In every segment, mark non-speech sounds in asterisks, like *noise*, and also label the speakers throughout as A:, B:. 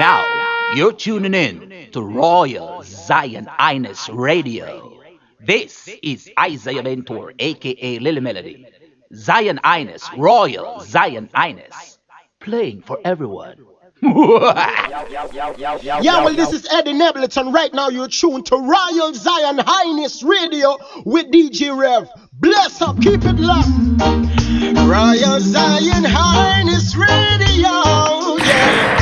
A: Now, you're tuning in to Royal Zion Highness Radio. This is Isaiah Mentor, aka Lily Melody. Zion Highness, Royal Zion Highness, playing for everyone. *laughs*
B: Yeah, well, this is Eddie Nebleton. Right now, you're tuned to Royal Zion Highness Radio with DJ Rev. Bless up, keep it locked. Royal Zion Highness Radio. Yeah.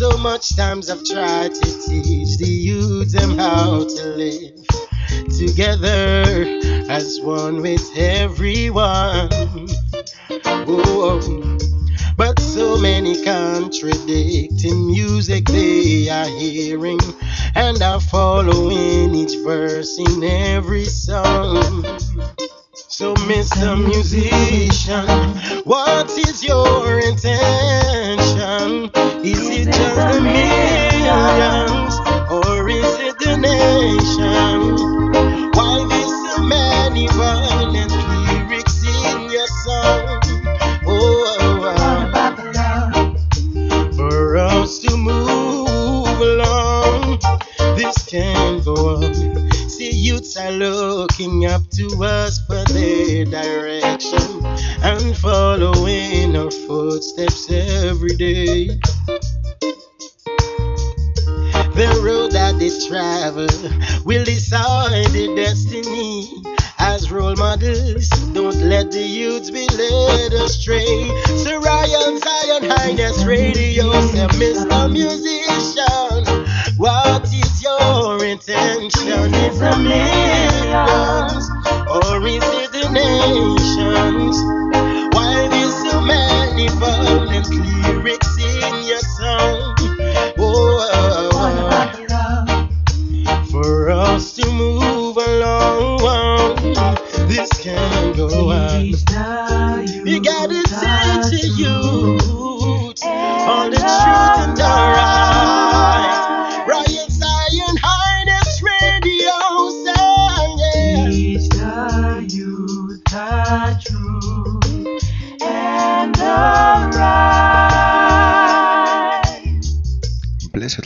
B: So much times I've tried to teach the youth them how to live together as one with everyone. Oh, but so many contradicting music they are hearing and are following each verse in every song. So, Mr. Musician, what is your Is it just the millions or is it the nation? Why there's so many violent lyrics in your song? Oh, oh, oh. for us to move along, this can go on. Youths are looking up to us for their direction and following our footsteps every day. The road that they travel will decide their destiny. As role models, don't let the youths be led astray. So Royal Zion Highness Radio, Mr. Musician, what is your intention? Is it millions or is it the nations? Why there's so many violent lyrics in your song? Oh, for us to move along, this can't go on. You gotta say to you all the truth and the right.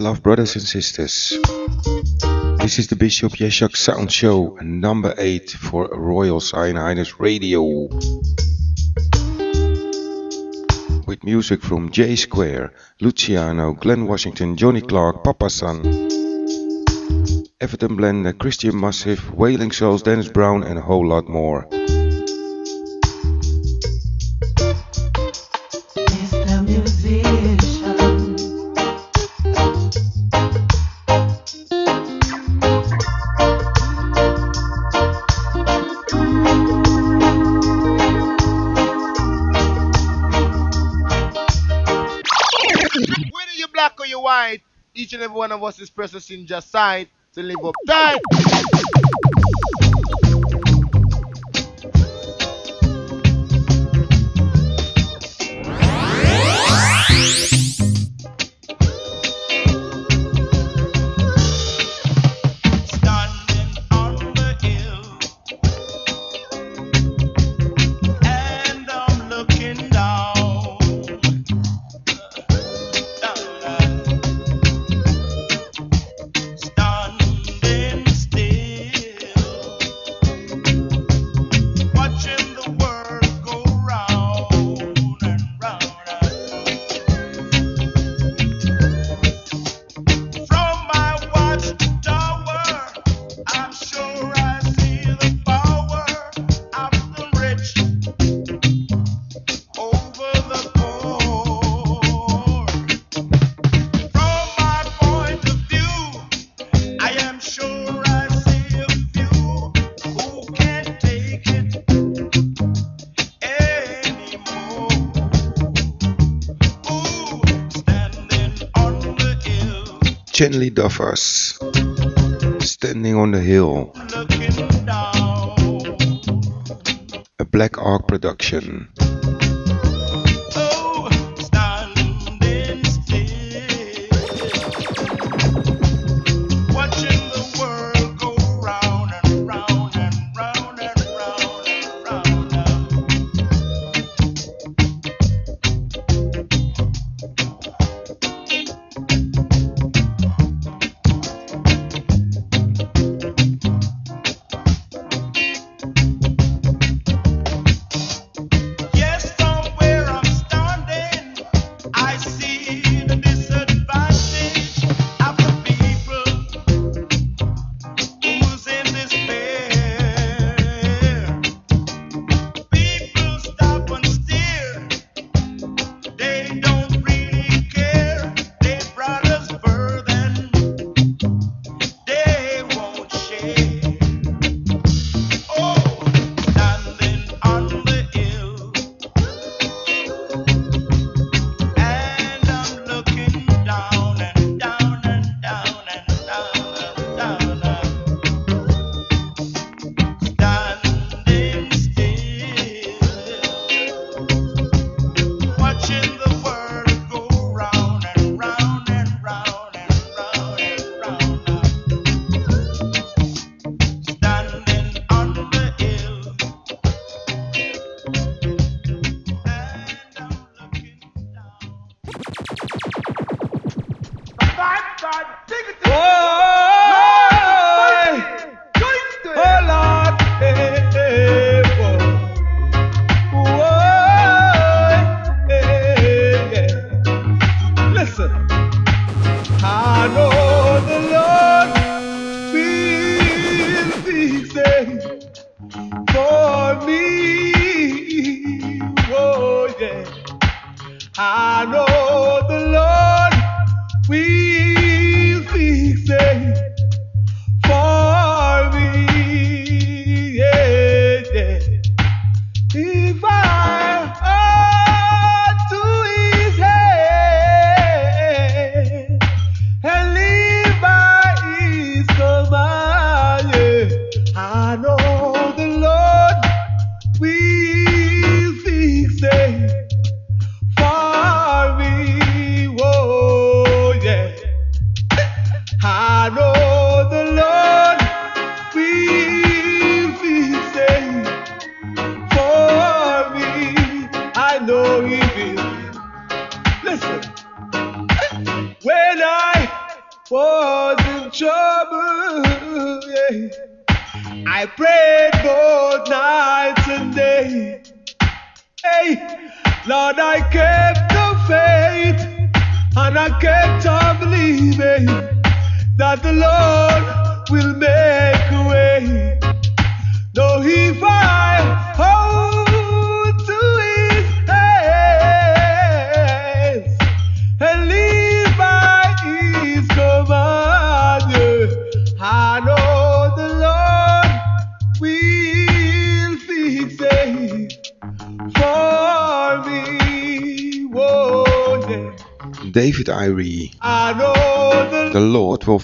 C: Love, brothers and sisters. This is the Bishop Yesehaq Sound Show, number 8 for Royal Zion Highness Radio. With music from Jay Square, Luciano, Glenn Washington, Johnny Clarke, Papa San, Everton Blender, Christian Massive, Wailing Souls, Dennis Brown, and a whole lot more.
D: One of us is processing just side to live up tight.
C: Chenley Duffus, Standing on the Hill, a Black Ark production.
D: I pray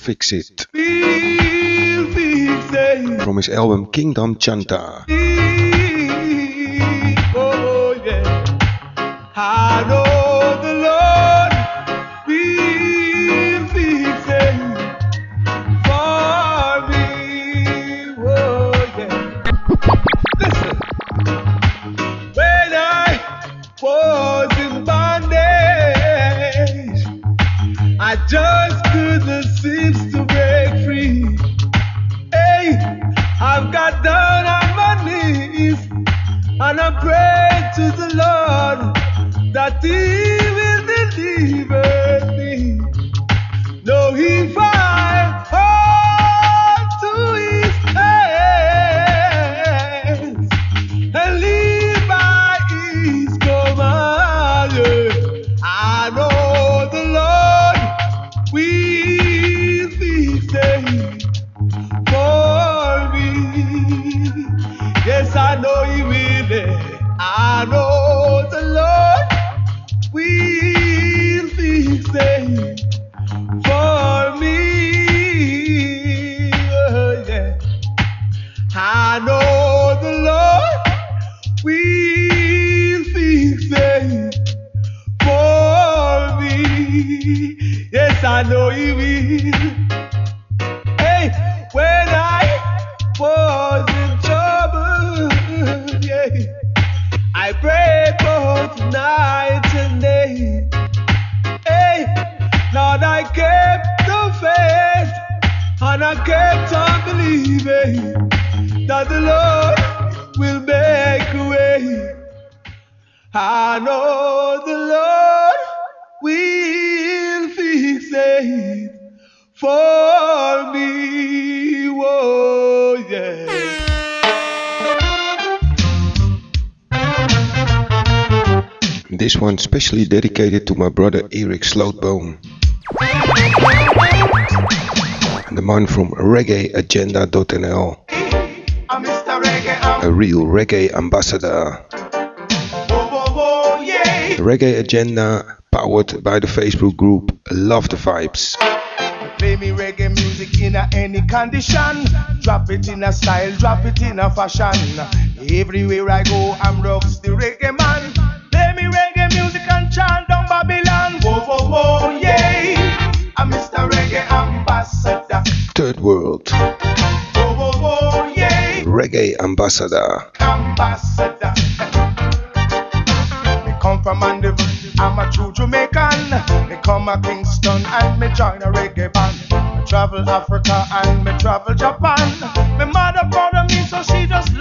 D: Fix It.
C: From his album Kingdom Chanta. brother Eric Sloatbone. And the man from reggaeagenda.nl. A real reggae ambassador. The reggae Agenda, powered by the Facebook group Love the Vibes.
D: Play me reggae music in a any condition. Drop it in a style, drop it in a fashion. Everywhere I go, I'm rocks the reggae man.
C: World.
D: Oh, oh, oh, yeah.
C: Reggae ambassador.
D: ambassador. Me come from Andiv, I'm a true Jamaican. Me come a Kingston and me join a reggae band. Me travel Africa and me travel Japan. My mother brought me, so she just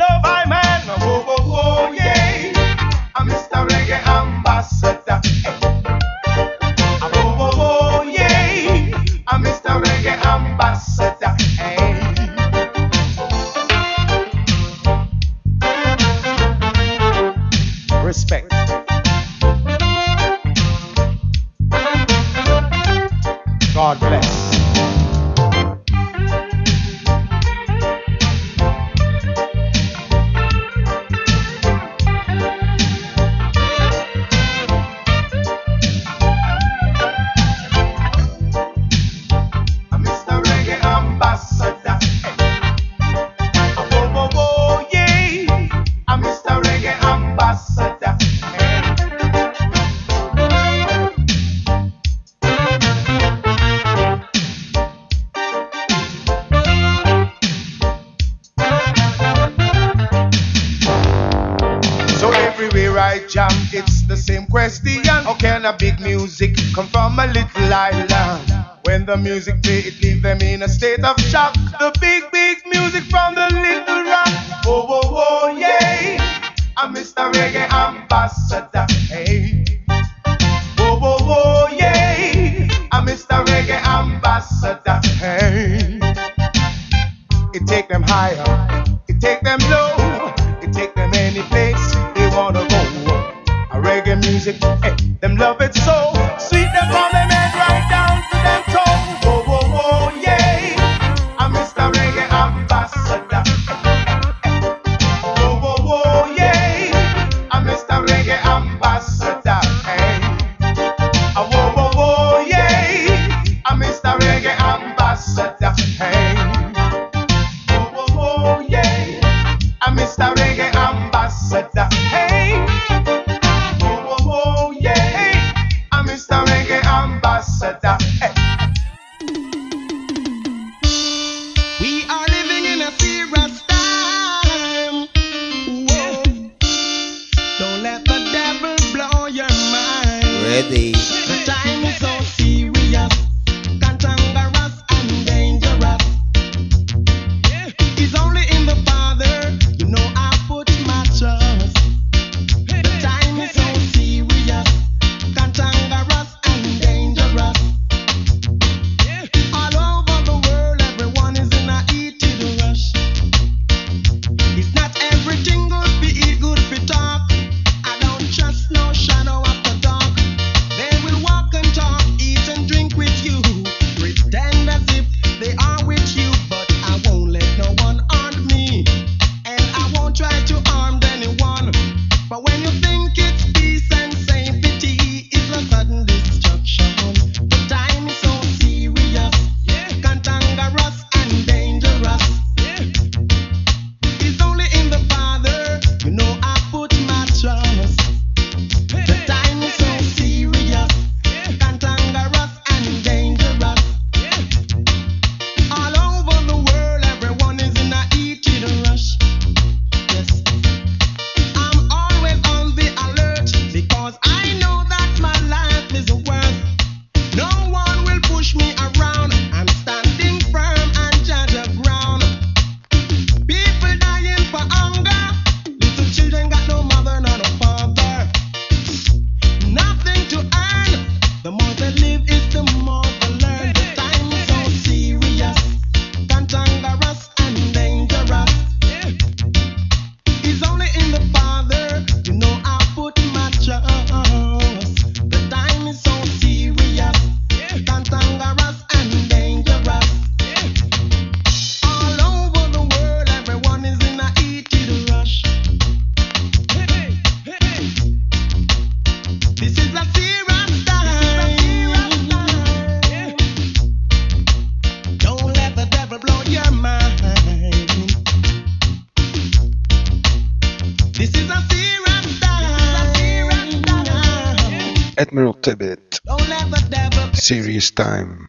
E: Serious Time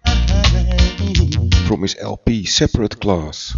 B: from his LP Separate Class.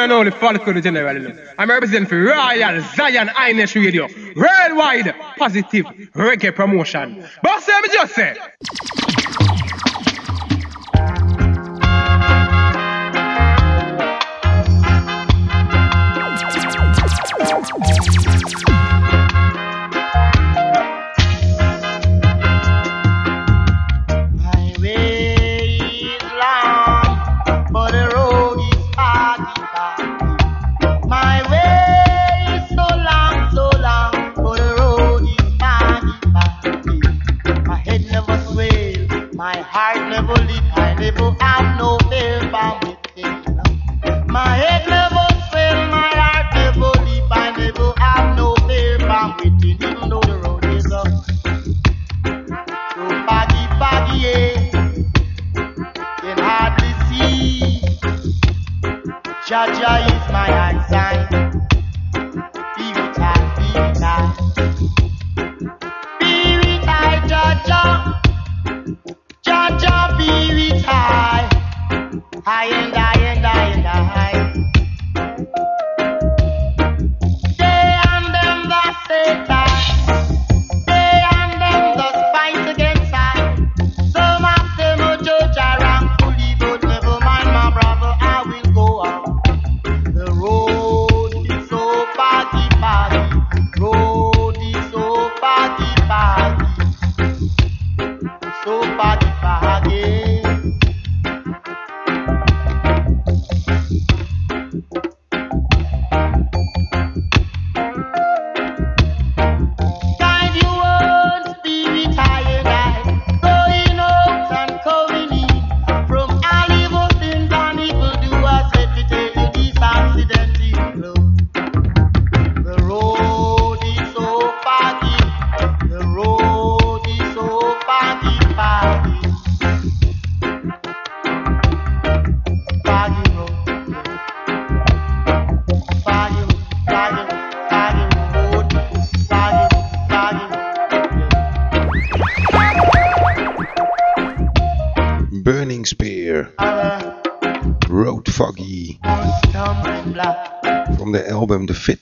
E: one and only
F: Falcon General. I'm representing for Royal Zion Highness Radio. Worldwide positive reggae promotion. But say me just say.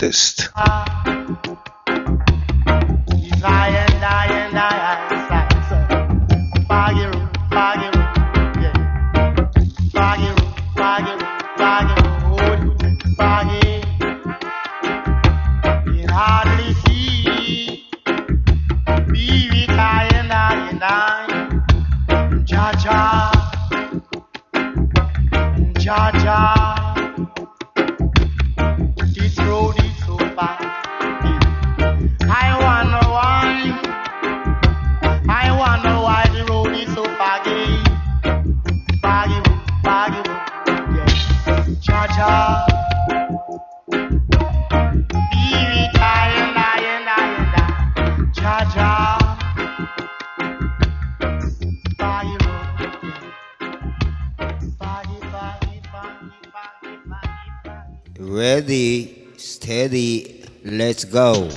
G: artist let's go.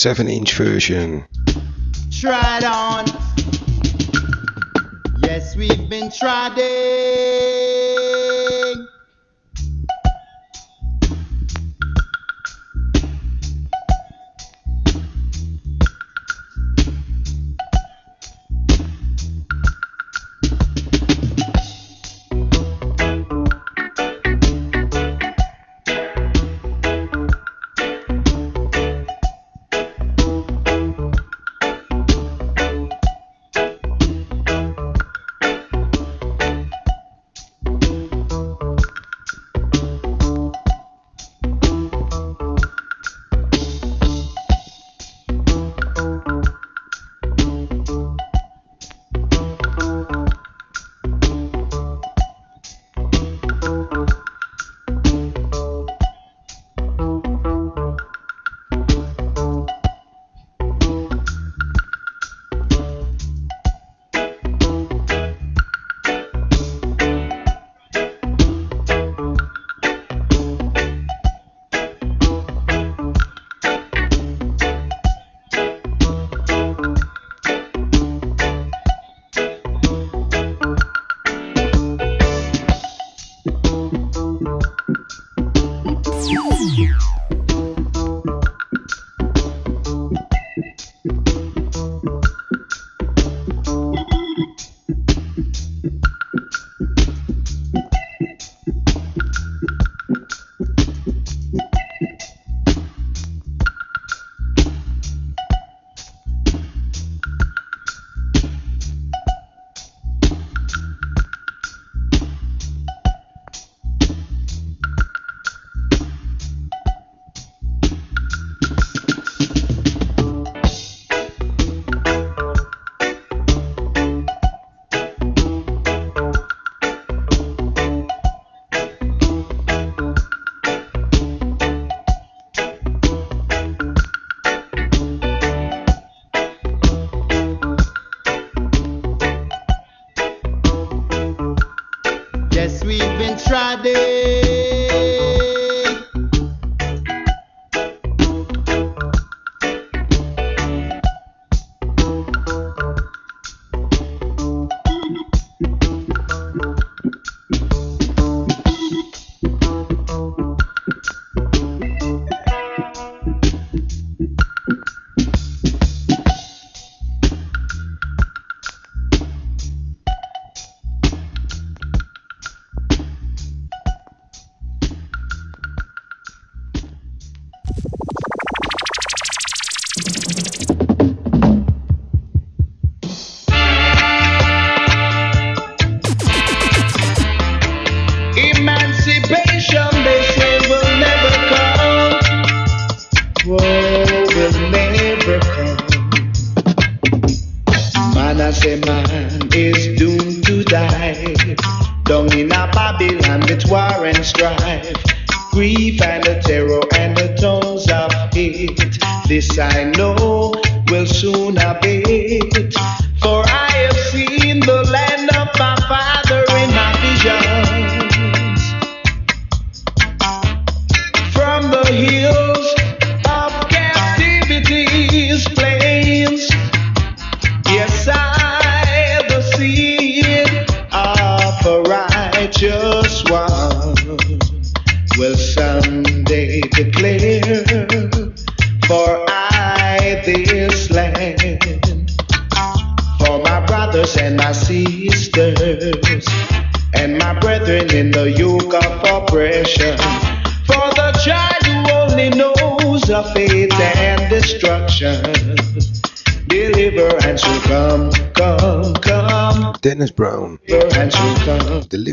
E: 7 inch version.
D: trod on. Yes, we've been treading.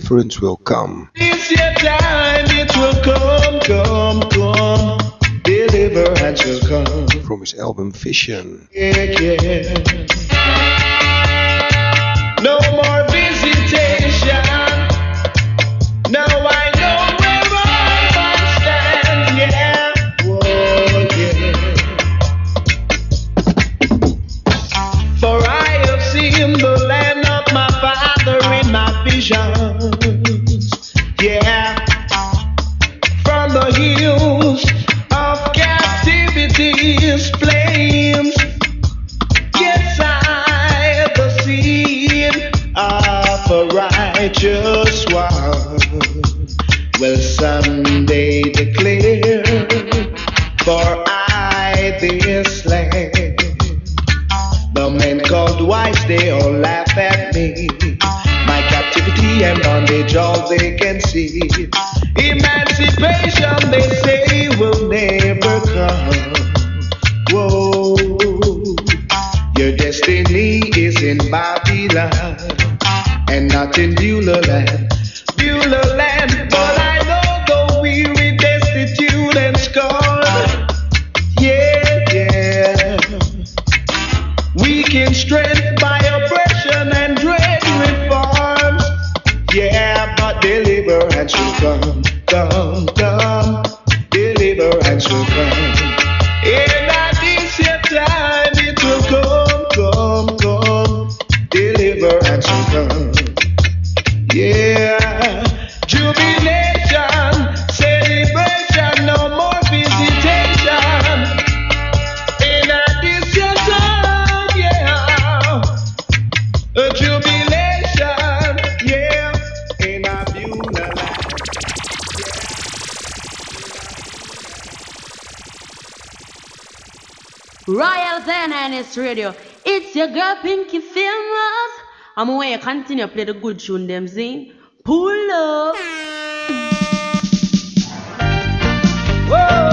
D: difference will come. It's your time, it will come, come, come. Deliverance will come.
H: From his album Vision.
D: Zen and
I: it's radio. It's your girl Pinky Famous. I'm away, I continue to play the good tune, them zine. Pull up.
H: Whoa!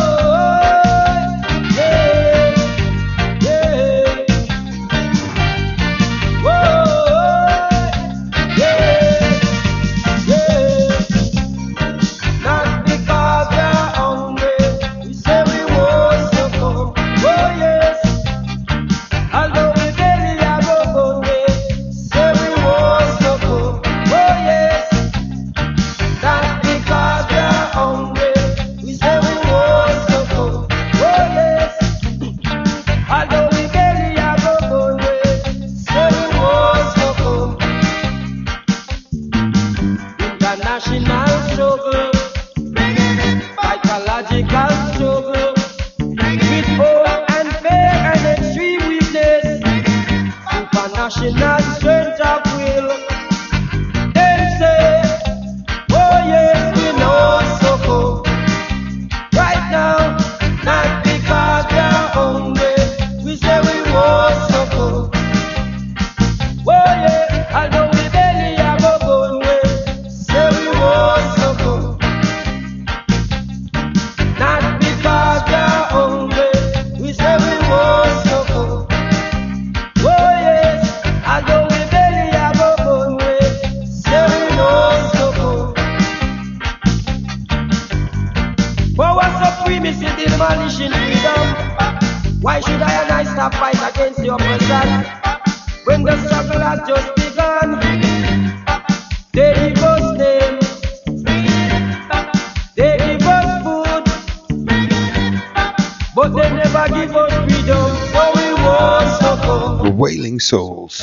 H: souls.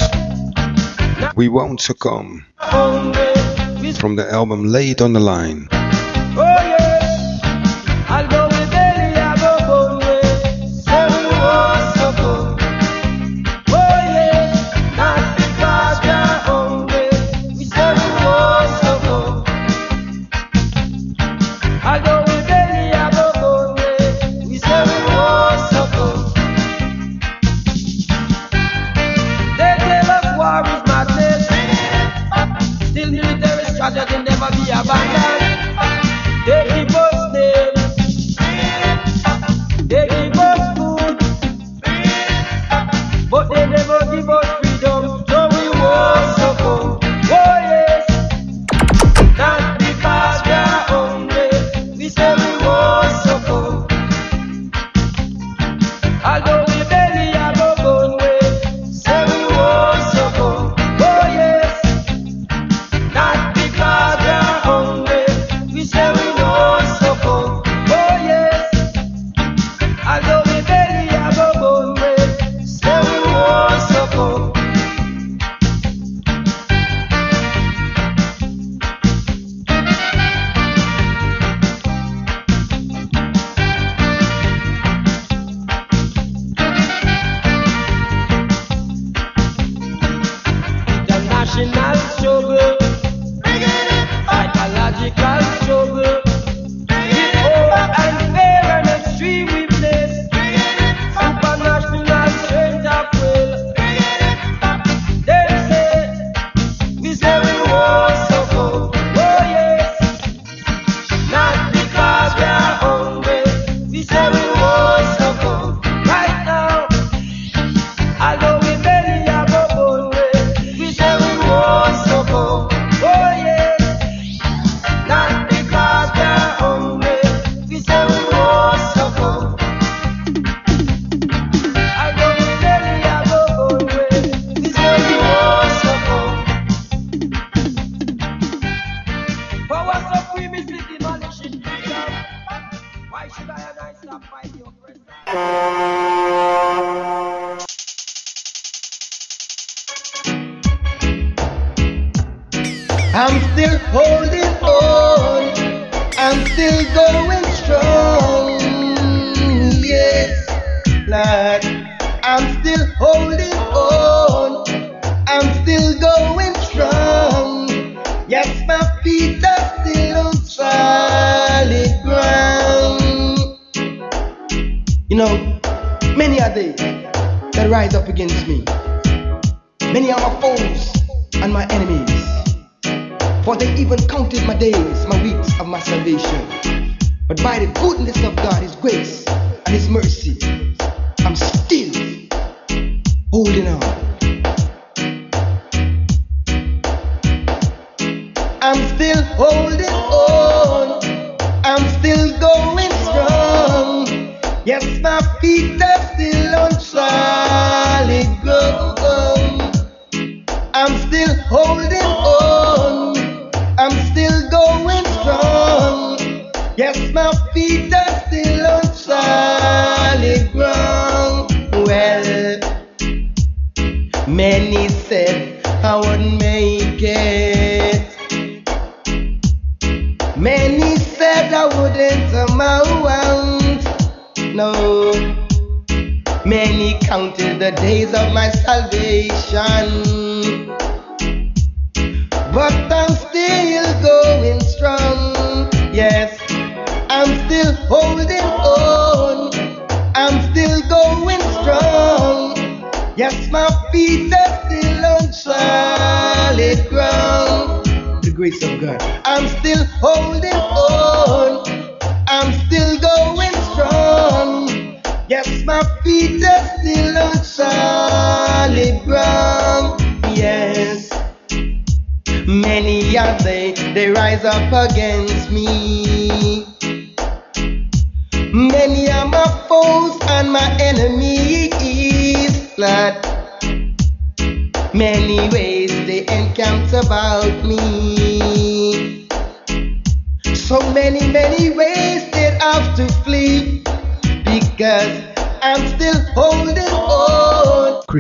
H: We won't succumb. From the album Laid on the Line.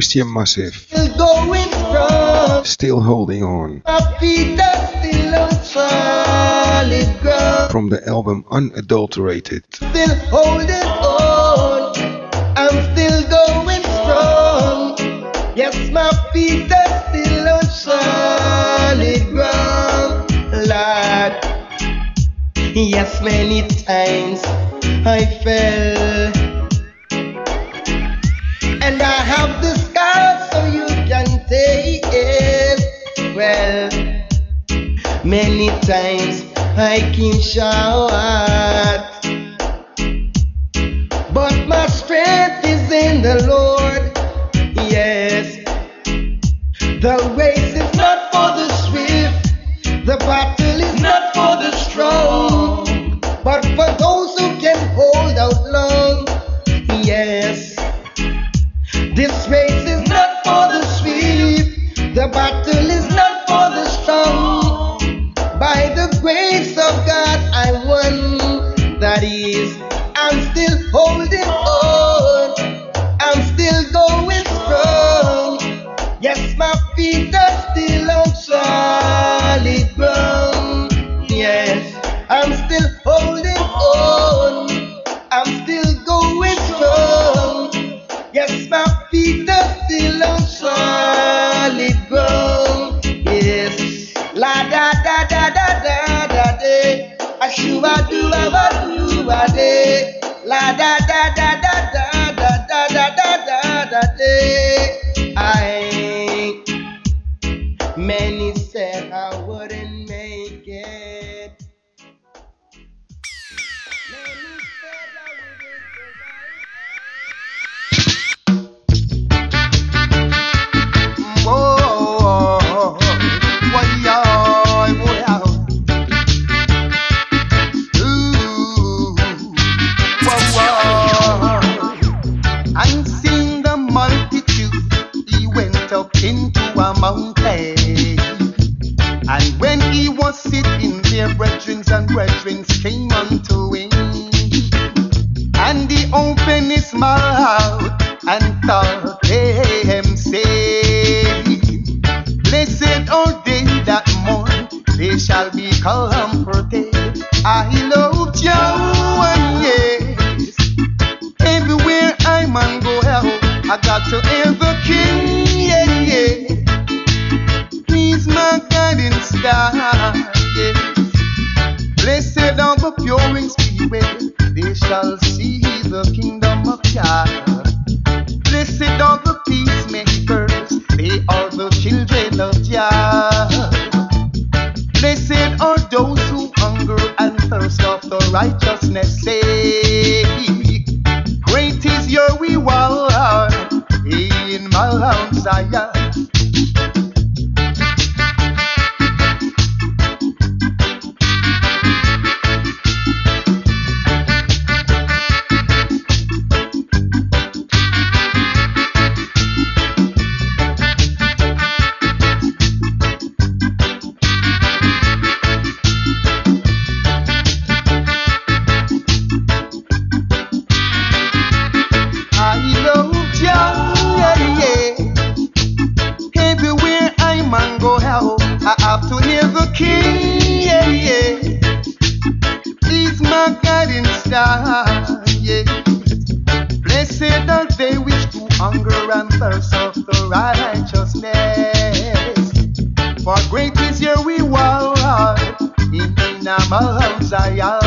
C: Christian Massive.
B: Still,
C: still holding on.
B: Still
C: From the album Unadulterated.
B: Still holding on. I'm still going strong. Yes, my feet are still on solid ground. Lord. Yes, many times I fell many times I came short. But my strength is in the Lord.
G: Thirst after righteousness. For great is your reward in Mount Zion.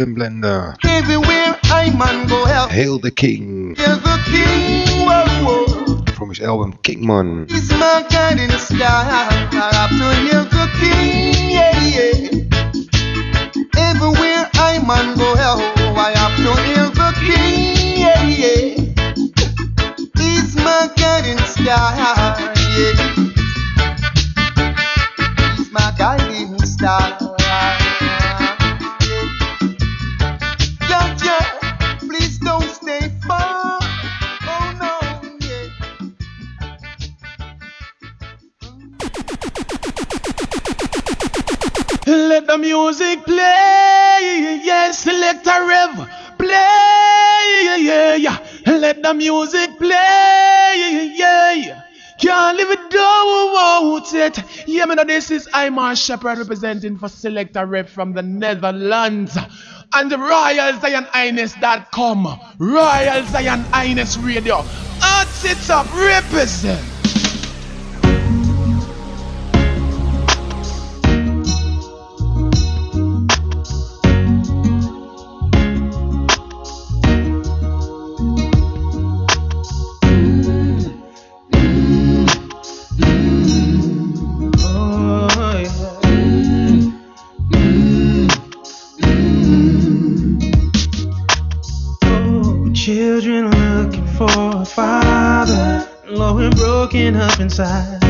G: Yeah.
E: Blender.
G: Everywhere I man go help,
E: Hail the King
G: hear the King, whoa, whoa.
E: from his album Kingman.
G: He's
J: Imar Shepherd representing for Selekta Rev from the Netherlands. And the Royal Zion Highness.com. Royal Zion Highness Radio. Arts up, represent.
K: Up inside.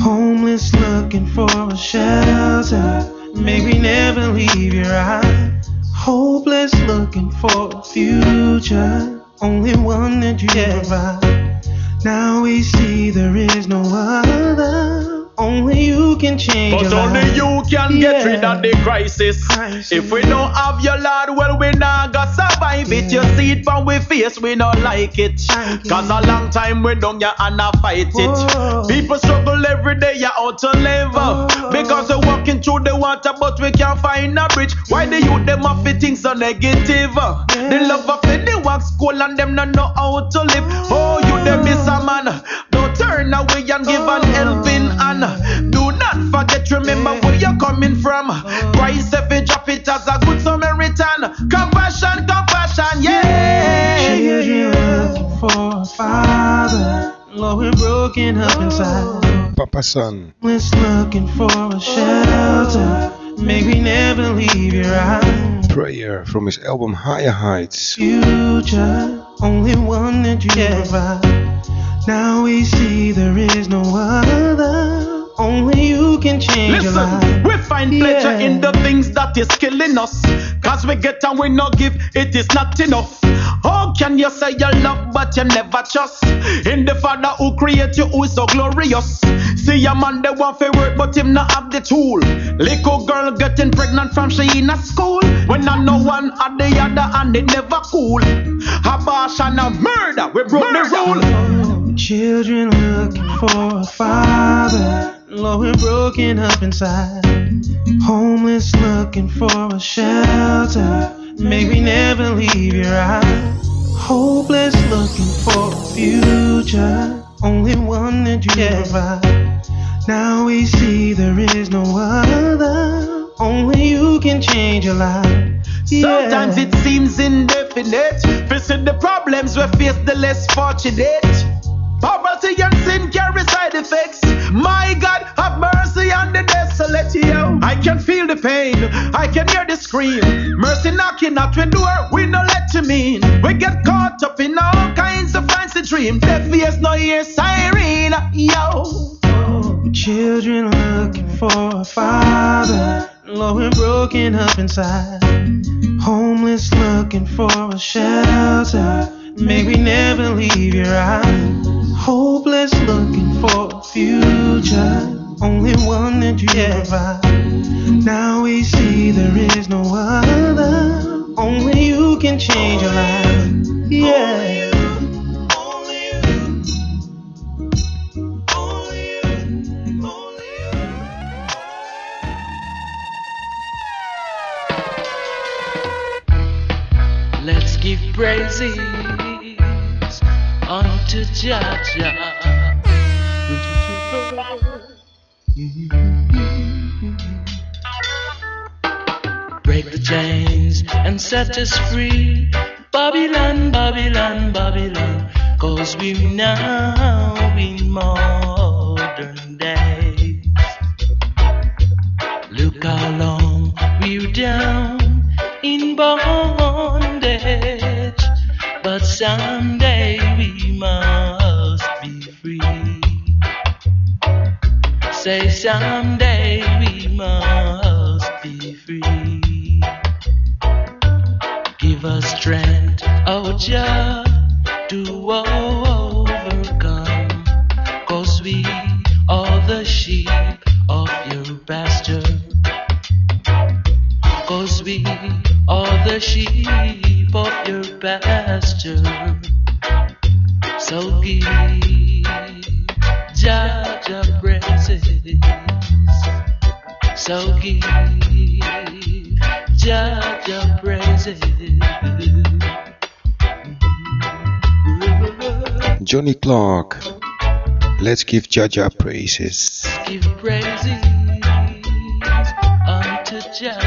K: Homeless looking for a shelter, maybe never leave your eye. Hopeless looking for a future, only one that you can provide. Now we see there is no other, only you can change
L: But only you can get rid of the crisis. If we don't have your Lord, well, we not gonna survive it. You see it from we face, we not like it. Cause a long time we don't ya and a fight it. People struggle every day, ya out to live. Because we're walking through the water, but we can't find a bridge. Why the youth them have think so negative? The love of the they walk school and them not know how to live. Oh, you them miss a man. Don't turn away and give an oh. helping hand. Do not forget, remember where you're coming from. Oh. Christ if you drop it as a good Samaritan. Compassion, compassion, yeah.
K: Children looking for a father, Lord, we're broken up oh. inside.
C: Papa San.
K: Let's looking for a shelter. May we never leave your eyes.
C: Prayer from his album Higher Heights.
K: Future, only one that you provide. Now we see there is no other. Only you can change.
L: Listen, we find pleasure
K: Yeah.
L: in the things that is killing us. Cause we get and we not give, it is not enough. How can you say you love but you never trust? In the Father who created you, who is so glorious. See a man that want to work but him not have the tool. Little girl getting pregnant from she in a school. When I know one or the other and it never cool. Abortion and murder, we broke the rule.
K: Children looking for a father. Lord, we're broken up inside. Homeless looking for a shelter. May we never leave your eyes. Hopeless looking for a future. Only one that you provide. Now we see there is no other. Only you can change your life.
L: Sometimes it seems indefinite. Facing the problems we face, the less fortunate. Poverty and sin carry side effects. My God, have mercy on the desolate. Yo. I can feel the pain, I can hear the scream. Mercy knocking at your door, we no let you in. We get caught up in all kinds of fancy dreams. Deaf ears, no ear siren. Yo.
K: Children looking for a father. Lord, we're broken up inside. Homeless looking for a shelter. May we never leave your eyes. Hopeless looking for a future. Only one that you provide. Now we see there is no other. Only you can change your life. Yeah.
M: Only you only you only you Let's give praises unto Jah Jah. Break the chains and set us free. Babylon, Babylon, Babylon. Cause we now in modern days. Look how long we're down in bondage. But someday Say someday we must be free. Give us strength, oh Jah, to overcome. Cause we are the sheep of your pasture. Cause we are the sheep of your pasture. So give So give Jah Jah praises.
C: Johnny Clarke. Let's give Jah Jah praises.
M: Give praises unto Jah.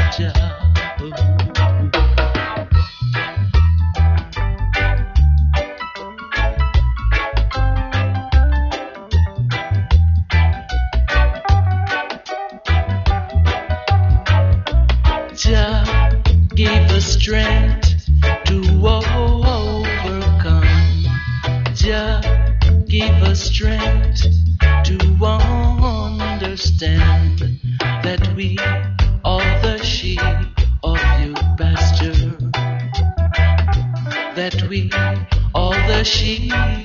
M: Us strength to understand that we are the sheep of your pasture. That we are the sheep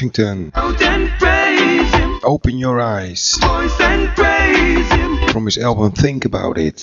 C: Washington. Open Your Eyes. From his album Think About It.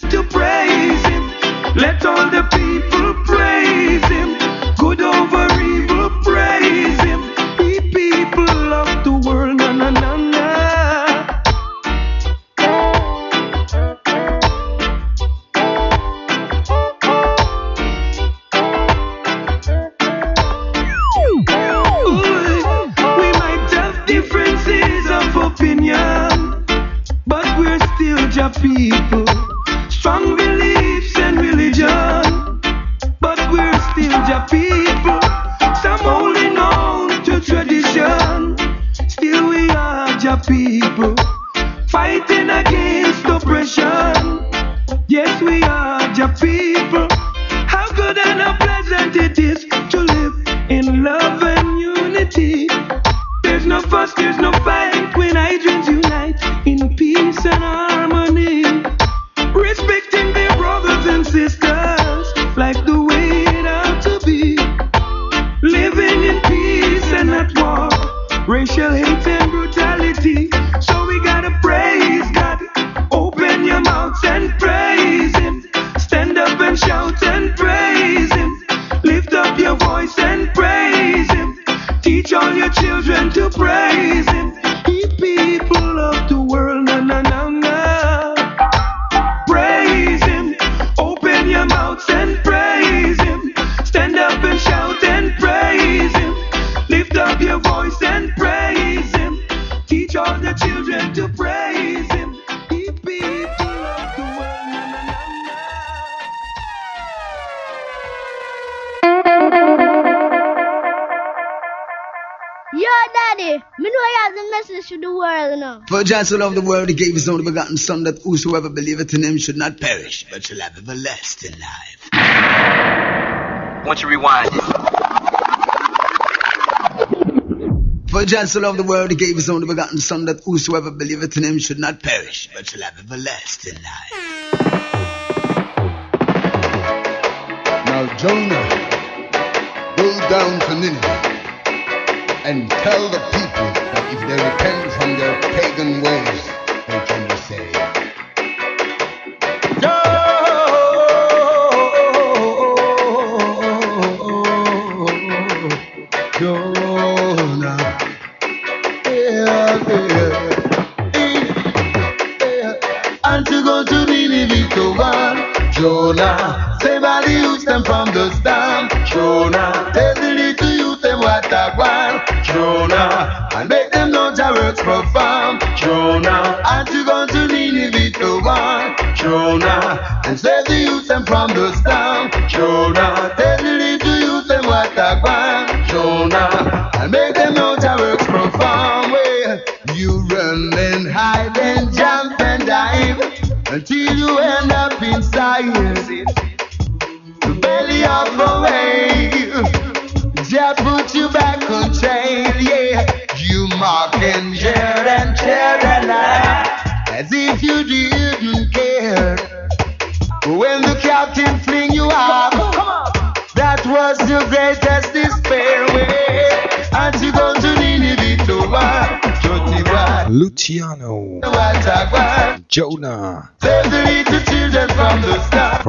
N: God
B: so loved the world, he gave his only begotten Son, that whosoever believeth in him should not perish, but shall have everlasting life.
O: Once you rewind.
B: For God so loved the world, he gave his only begotten Son, that whosoever believeth in him should not perish, but shall have everlasting life.
G: Now Jonah, go down to Nineveh and tell the people if they repent from their pagan ways.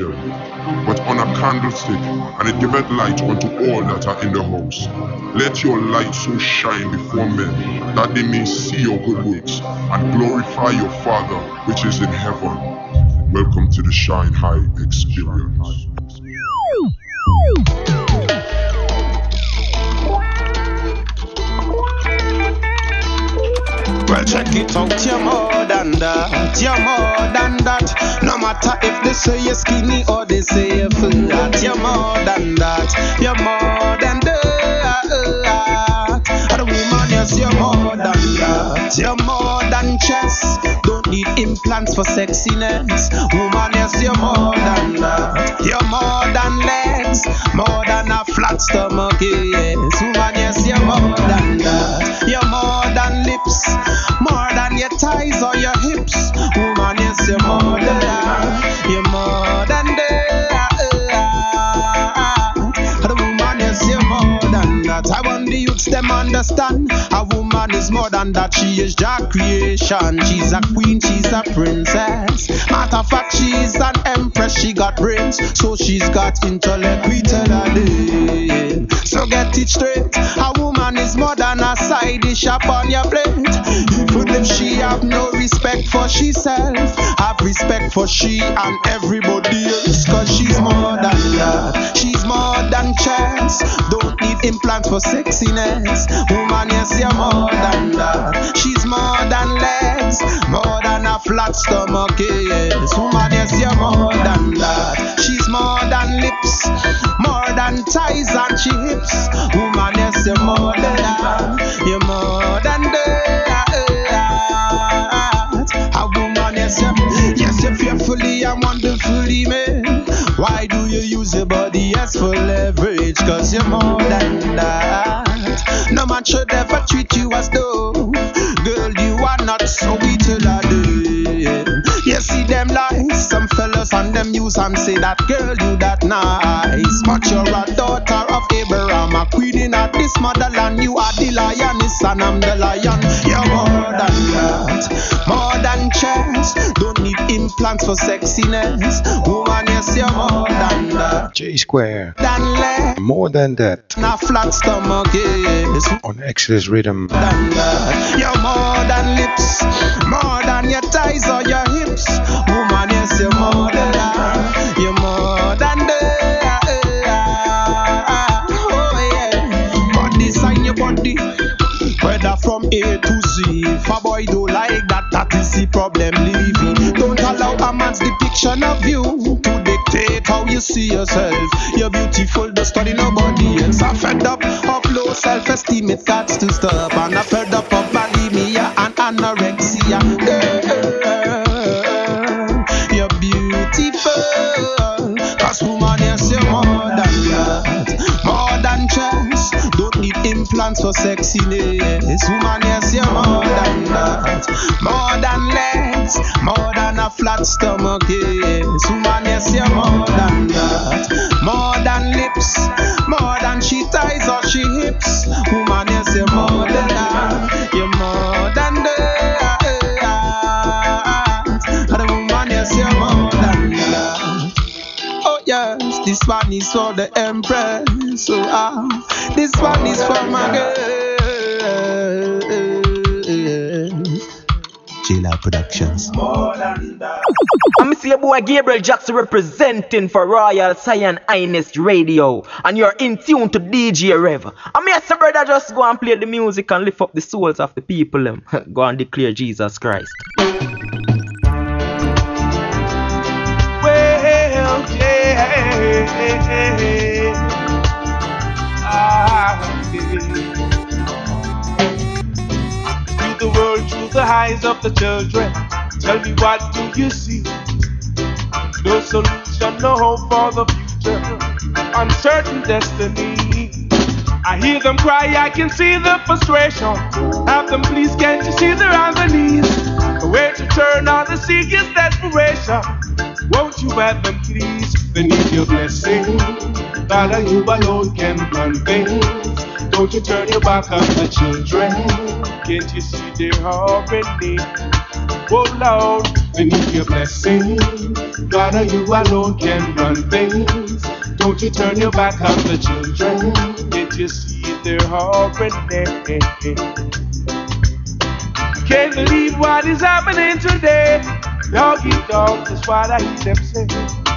P: but
Q: on a candlestick, and it giveth light unto all that are in the house. Let your light so shine before men, that they may see your good works, and glorify your Father which is in heaven. Welcome to the Shine High Experience.
L: sexiness. Woman, yes, you're more than that. You're more than legs, more than a flat stomach, yes. Woman, yes, you're more than that. You're more than lips, more than your thighs or your hips. Woman, yes, you're more than that. You're more than that. I want the youths them understand. A woman is more than that. She is Jack creation. She's a queen. She's a princess got brains, so she's got intellect. We tell her this. So get it straight. A woman is more than a side dish upon your plate. Even if she have no respect for herself, have respect for she and everybody else. Cause she's more than that. she's more than chance implant for sexiness. Woman, yes, you're more than that. She's more than legs, more than a flat stomach. Yes, woman, yes, you're more than that. She's more than lips, more than thighs and she hips. Woman, yes, you're more than that. You're more than that. A woman, yes, you're, yes, you're fearfully and wonderfully made. Why do you use your body as for leverage? Cause you're more than that. No man should ever treat you as though, girl, you are not so we till I do. You see them lies, some fellas and them use and say that girl you that nice. But you're a daughter of Abraham, a queen in this motherland. You are the lioness and I'm the lion. You're more than that, more than chance. Don't need implants for sexiness. Woman, yes, you're more than that.
E: Jay Square.
L: Than
E: More than that.
L: na flat stomach, yes.
E: On Exodus Rhythm.
L: than that. You're more than lips, more than your thighs or your hips. Woman, yes, you're more than that. You're more than that. Oh, yeah. Body sign your body. Whether from A to Z, if a boy don't like that, that is the problem. Leave allow a man's depiction of you to dictate how you see yourself. You're beautiful, don't study nobody else. I'm fed up of low self-esteem, it got to stop. And I'm fed up of bulimia and anorexia. Implants for sexiness. Woman, yes, you're more than that. More than legs. More than a flat stomach, yes. Woman, yes, you're more than that. More than lips. More than she ties or she hips. Woman, yes, you're more than that. One is for the empress. So ah, this one is for my girl. Chilla Productions.
R: I'm your boy Gabriel Jackson representing for Royal Zion Highness Radio, and you're in tune to DJ Rev. I'm here, so brother, just go and play the music and lift up the souls of the people. Them. *laughs* go and declare Jesus Christ.
S: The world through the eyes of the children. Tell me what do you see? No solution, no hope for the future. Uncertain destiny. I hear them cry, I can see the frustration. Have them please, can't you see they're on their knees? Where to turn all the seek is desperation. Won't you have them please? They need your blessing. God, and you alone can run things. Don't you turn your back on the children. Can't you see they're already? Oh Lord, they need your blessing. God, and you alone can run things. Don't you turn your back on the children. Can't you see they're already? Can't believe what is happening today. Doggy dogs is what I hear them say.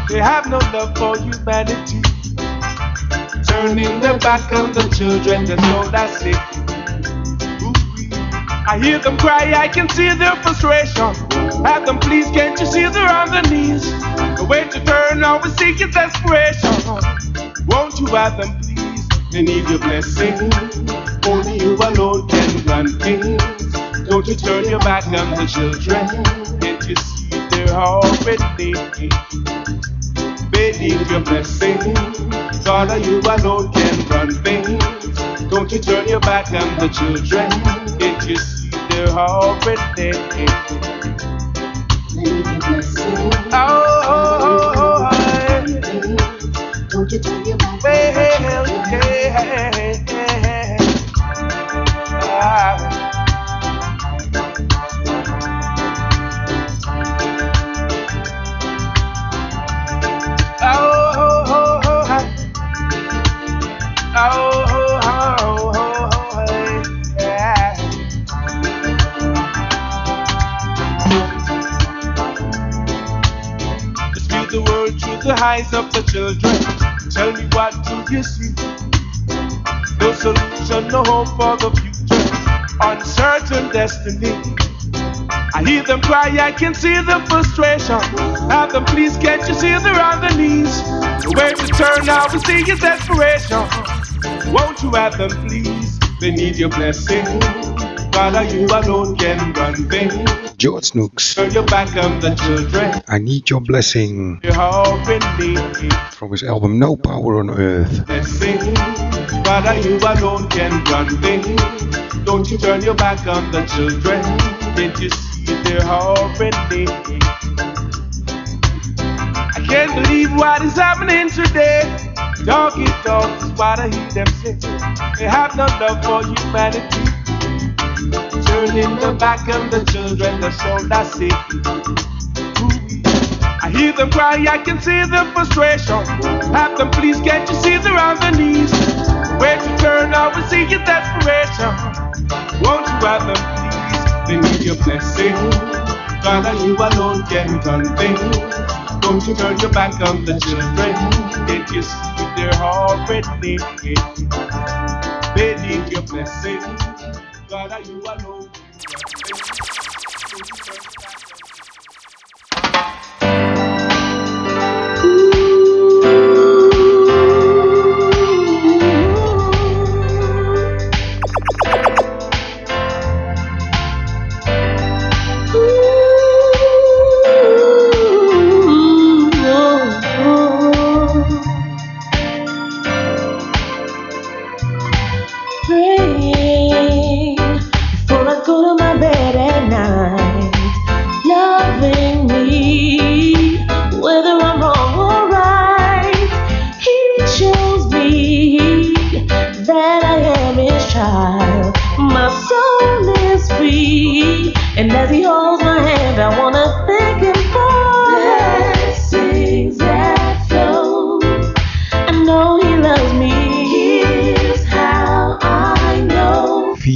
S: They have no love for humanity. Turning their back on the children, that's all I. Ooh-wee. I hear them cry, I can see their frustration. Have them please, can't you see they're on their knees? The way to turn, always seeking desperation. Won't you have them please? They need your blessing. Only you alone can run things. Don't you turn your back on the children. Can't you see they're already? Need your blessing. God, and you alone can run things. Don't you turn your back on the children. Can't you see they're already? Oh, oh, eyes of the children. Tell me what do you see? No solution, no hope for the future. Uncertain destiny. I hear them cry, I can see the frustration. Have them please, can't you see they're on their knees? Where to turn now, we see is desperation. Won't you have them please? They need your blessing. God, you alone can run things.
E: George Nooks.
S: Turn back on the children.
E: I need your blessing. From his album No Power on Earth.
S: God, you alone can run things. Don't you turn your back on the children. Can't you see they're already? I can't believe what is happening today. Doggy dogs what I hear them say. They have no love for humanity. Turning the back on the children, all I see. I hear them cry, I can see the frustration. Have them please, can't you see they're on their knees? Where to turn now, we see your desperation. Won't you have them please? They need your blessing. God, and you alone can run things. Don't you turn your back on the children. You see they're already They need your blessing. God, and you alone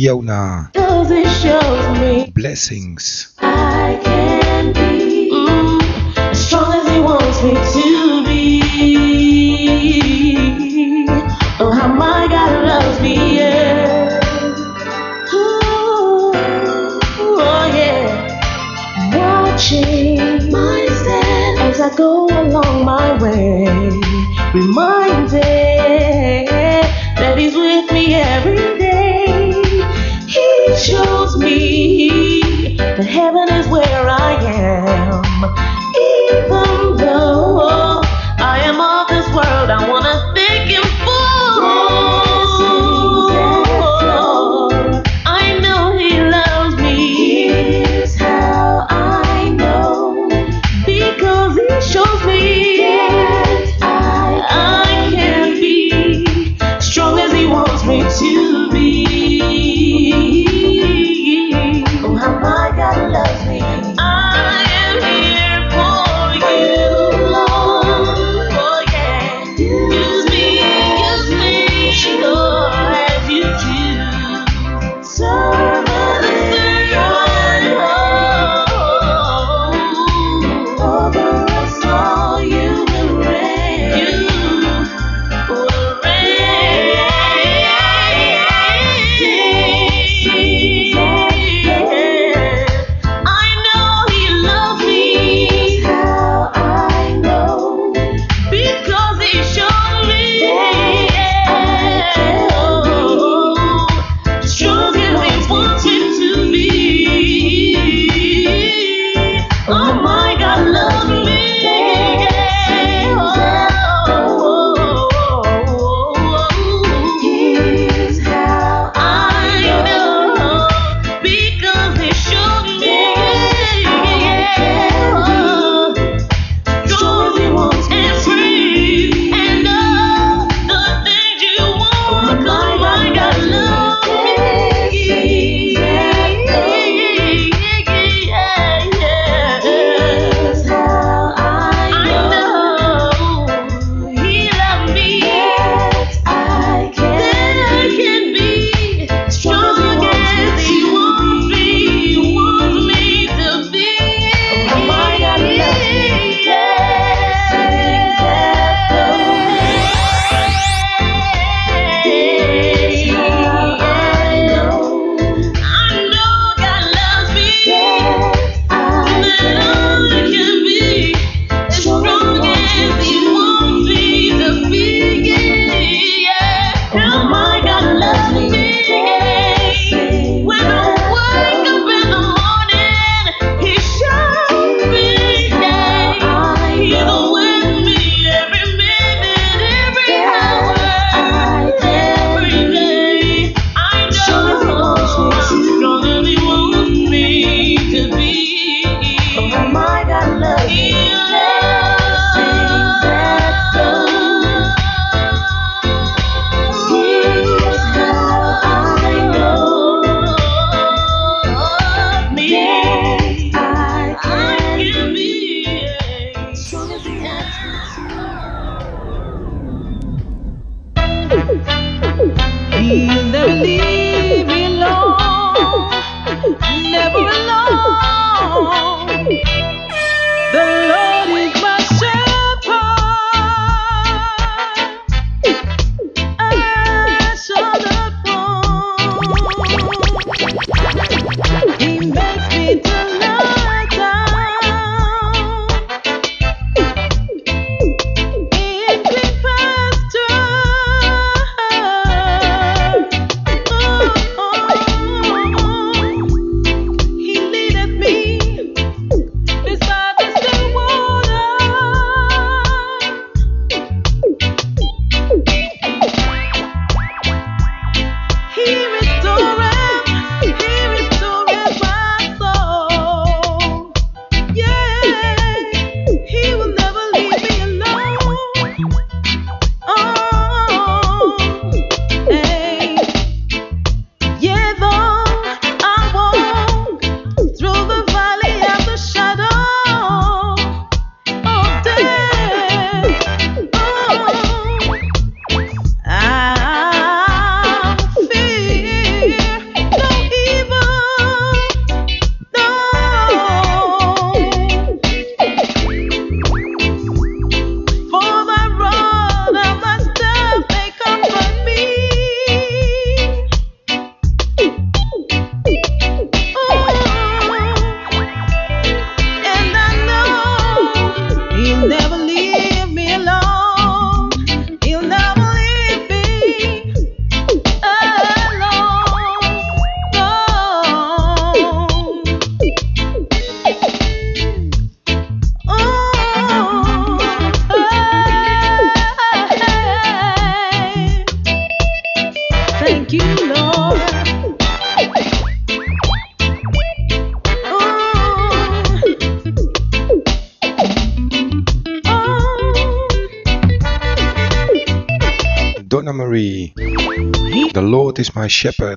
E: Fiona.
T: Cause it shows me
E: Blessings.
T: I can be mm, as strong as he wants me to be. Oh, how my God loves me, yeah. Ooh, oh, yeah. Watching my step as I go along my way. Reminded am. My
H: shepherd.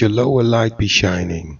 G: Your lower light be shining.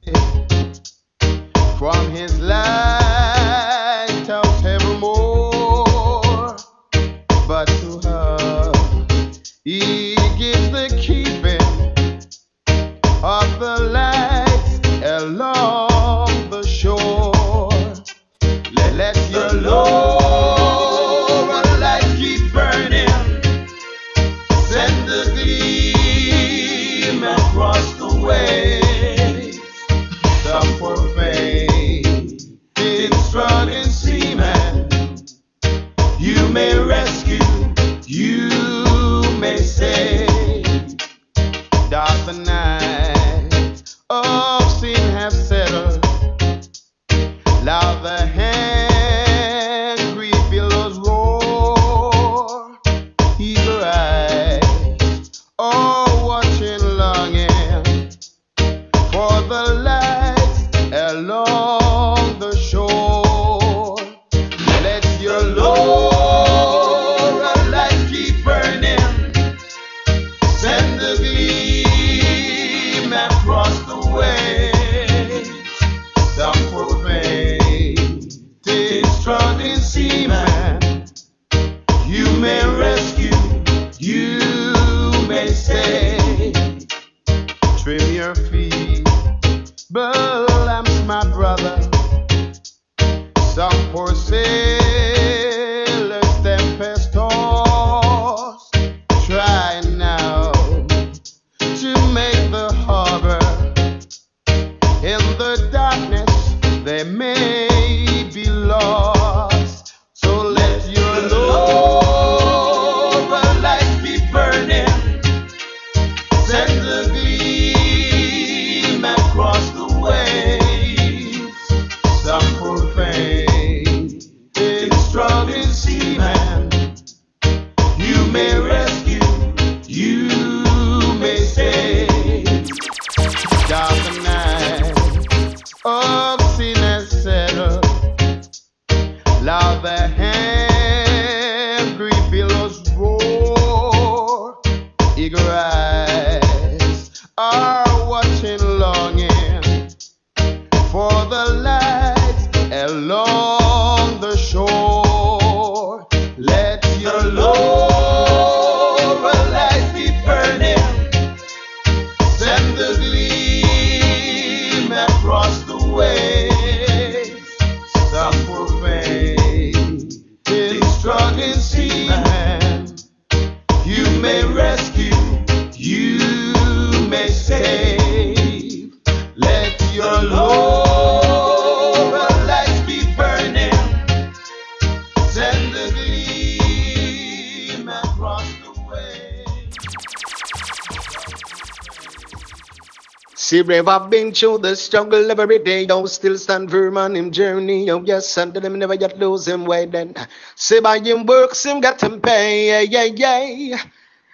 U: brave. I've been through the struggle every day. Don't still stand firm on him journey. Oh yes, and them never yet lose him way. Then say by him works him get him pay. Yeah yeah yeah.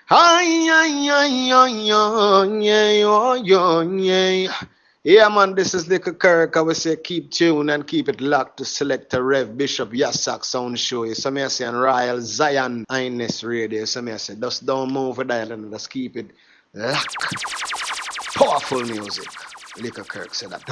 U: Ay, ay, ay, ay, ay, ay, ay, ay. Yeah, man, this is Little Kirk. I will say keep tuned and keep it locked to Selekta Rev Bishop Yesehaq Sound Show. It's a say and Royal Zion Highness Radio. It's a messy. Just don't move a dial and just keep it locked. Powerful music. Little Kirk said that.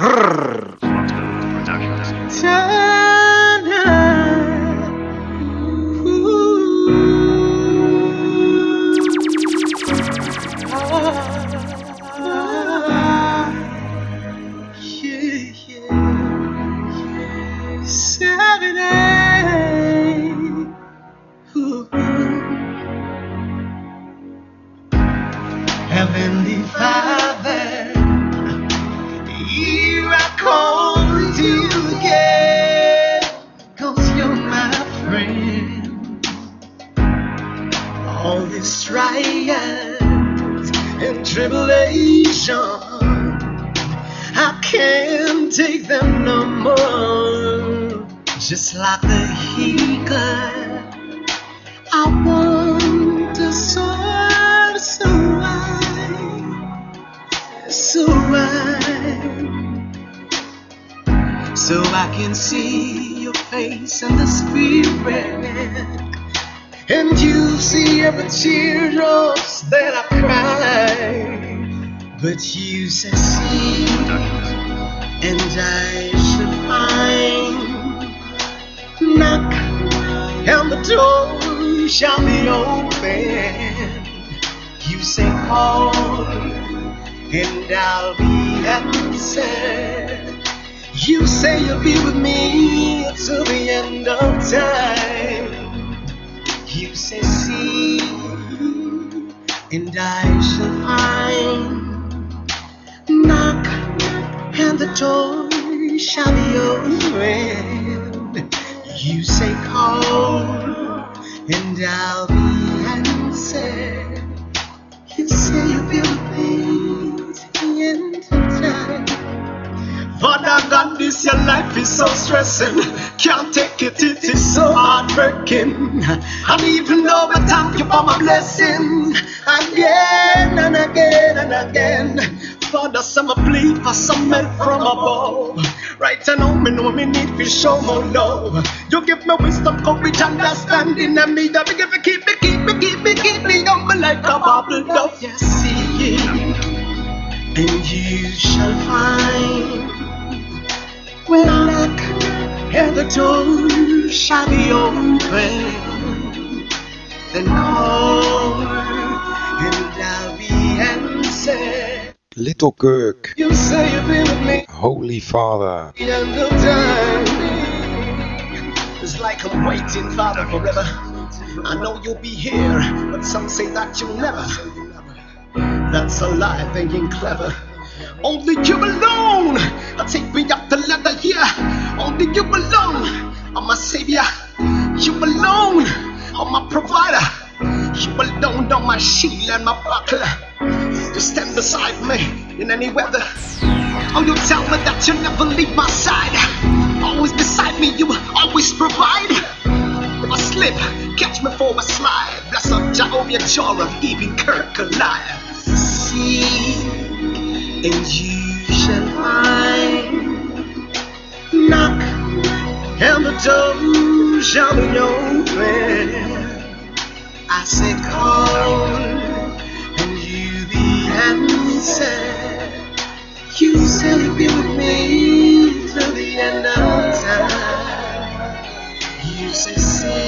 B: But you say, see, and I should find. Knock, and the door shall be open. You say, call, and I'll be answered. You say you'll be with me till the end of time. You say, see, and I shall find. And the door shall be open. You say call, and I'll be answered. You say you'll be me to the end of time. Father God, this your life is so stressing. Can't take it, it is so heartbreaking. And even though I thank you for my blessing, again and again and again. Father, some plea for some help from above. Right now, me know me need to show more love. You give me wisdom, courage, understanding, and me that me give keep me, keep me, keep me, keep me humble like a bubble dove. Yes, see, and you shall find when I knock and the door shall be open. Then call and I'll be answered.
C: Little Kirk,
V: You say you've been with me
C: Holy Father.
V: the end of time. It's like I'm waiting, Father, forever. I know you'll be here, but some say that you'll never. That's a lie, thinking clever. Only you alone take me up the ladder here. Only you alone are my savior. You alone are my provider. You alone are my shield and my buckler. You stand beside me in any weather. Oh, you tell me that you'll never leave my side. Always beside me, you will always provide. If I slip, catch me for a slide. Bless up Jehovah of even Kirk alive. See, and you shall find. Knock, and the door shall be open. I said, call, and you the answer. You said you'd be with me till the end of time. You said, sing,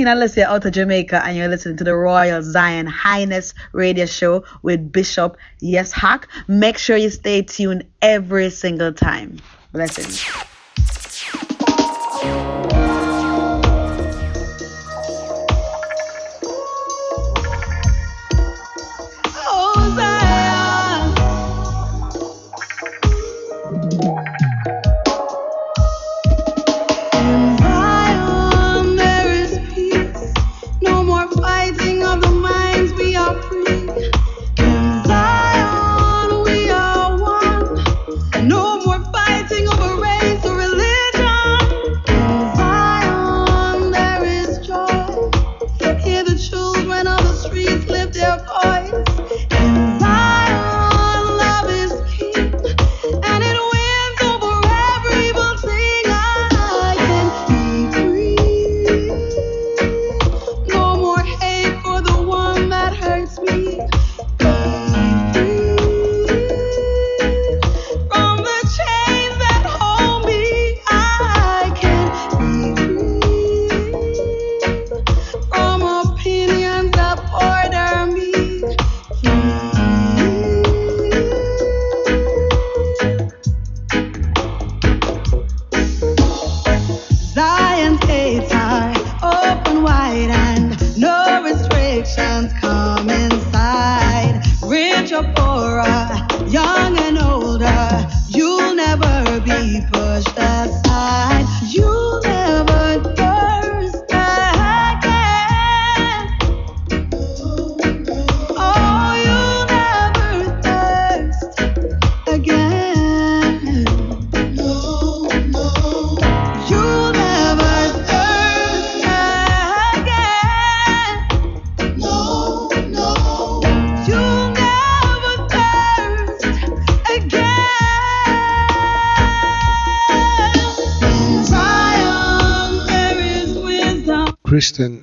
V: Kristine Alicia out of
H: Jamaica, and you're listening to the Royal Zion Highness Radio Show with Bishop Yesehaq. Make sure you stay tuned every single time. Blessings.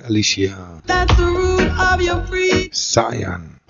C: Alicia.
W: That's the root of your free
C: Zion.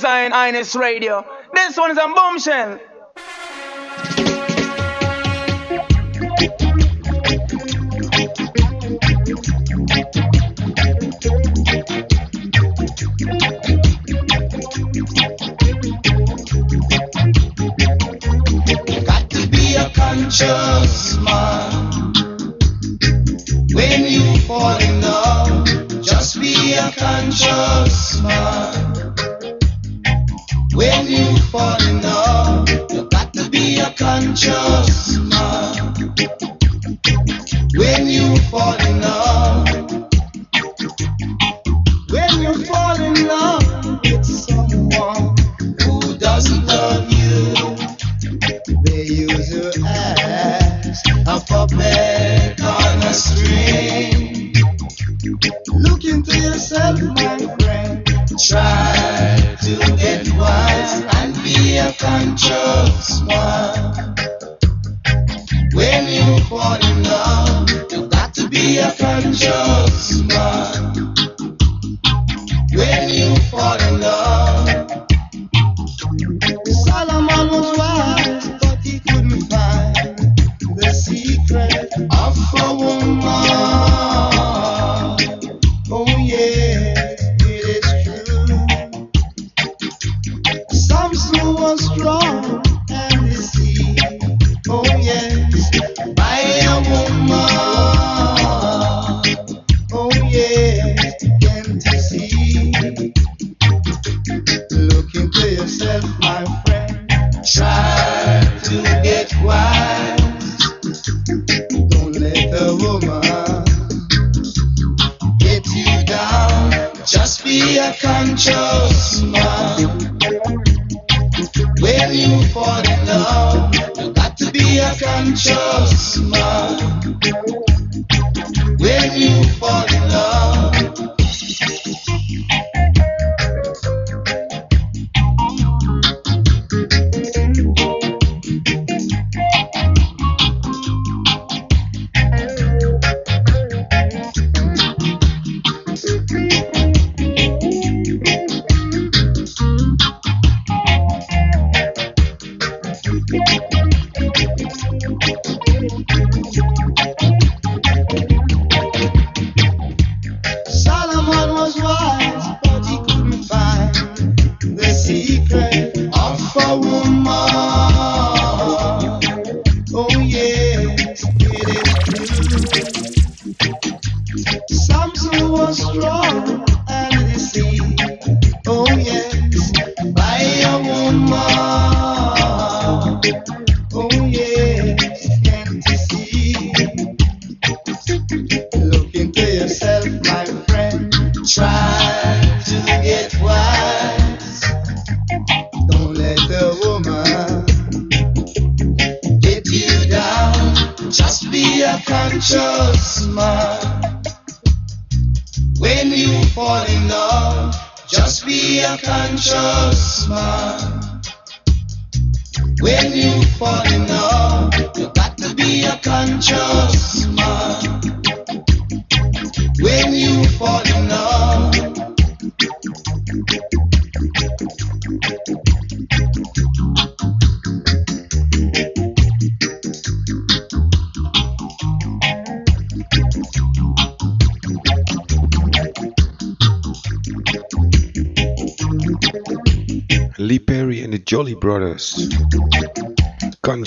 W: Zion
G: Highness Radio. This one is a bombshell.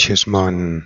C: Cochise
X: Mountain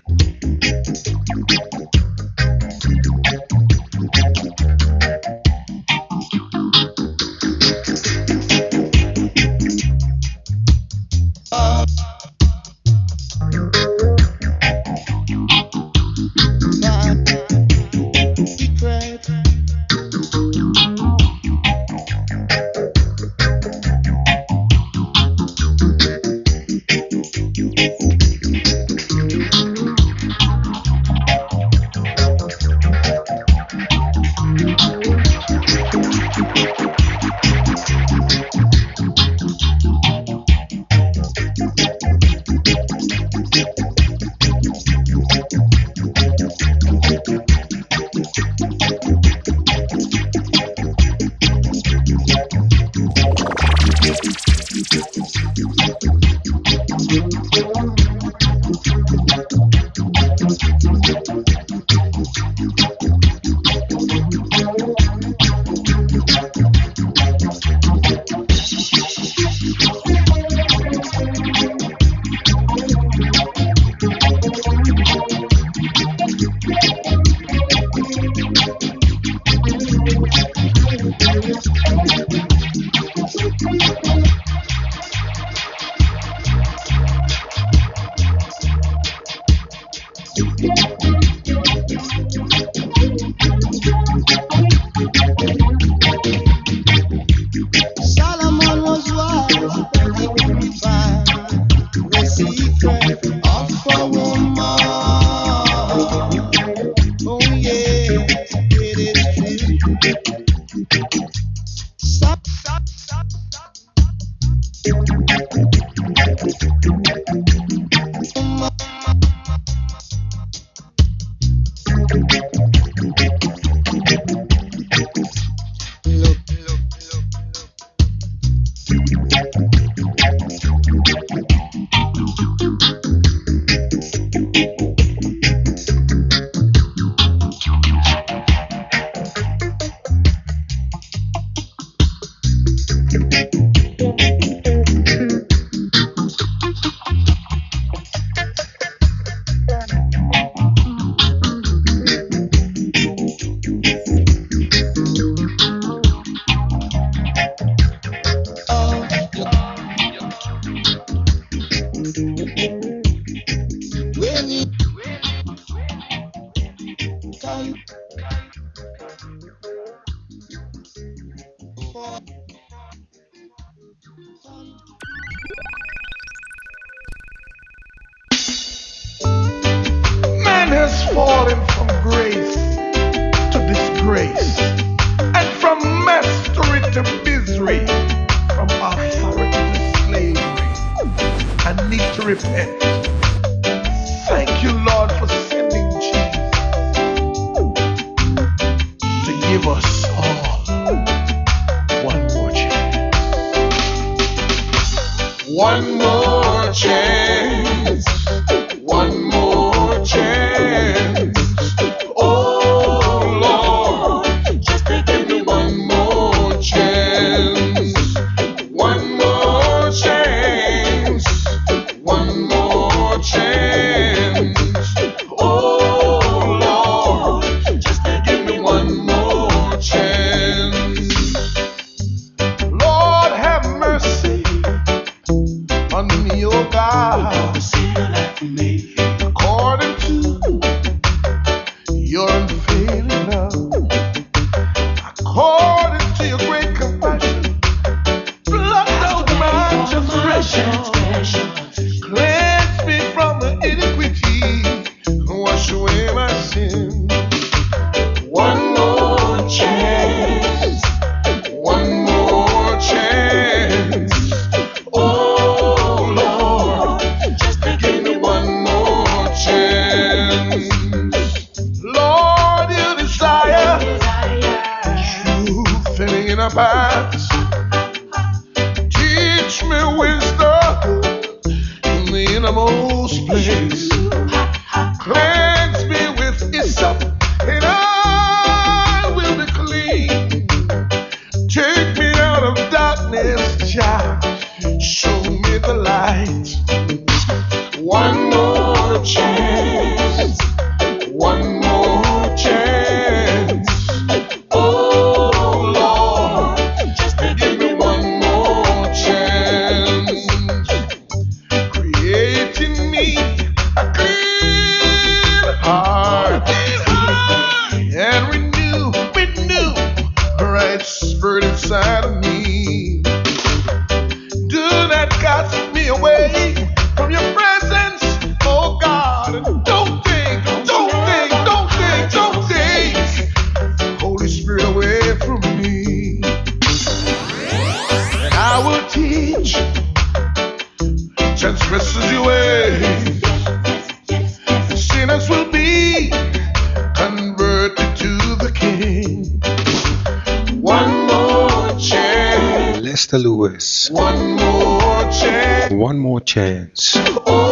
X: Lewis.
C: One more chance.
X: One more chance.
C: Oh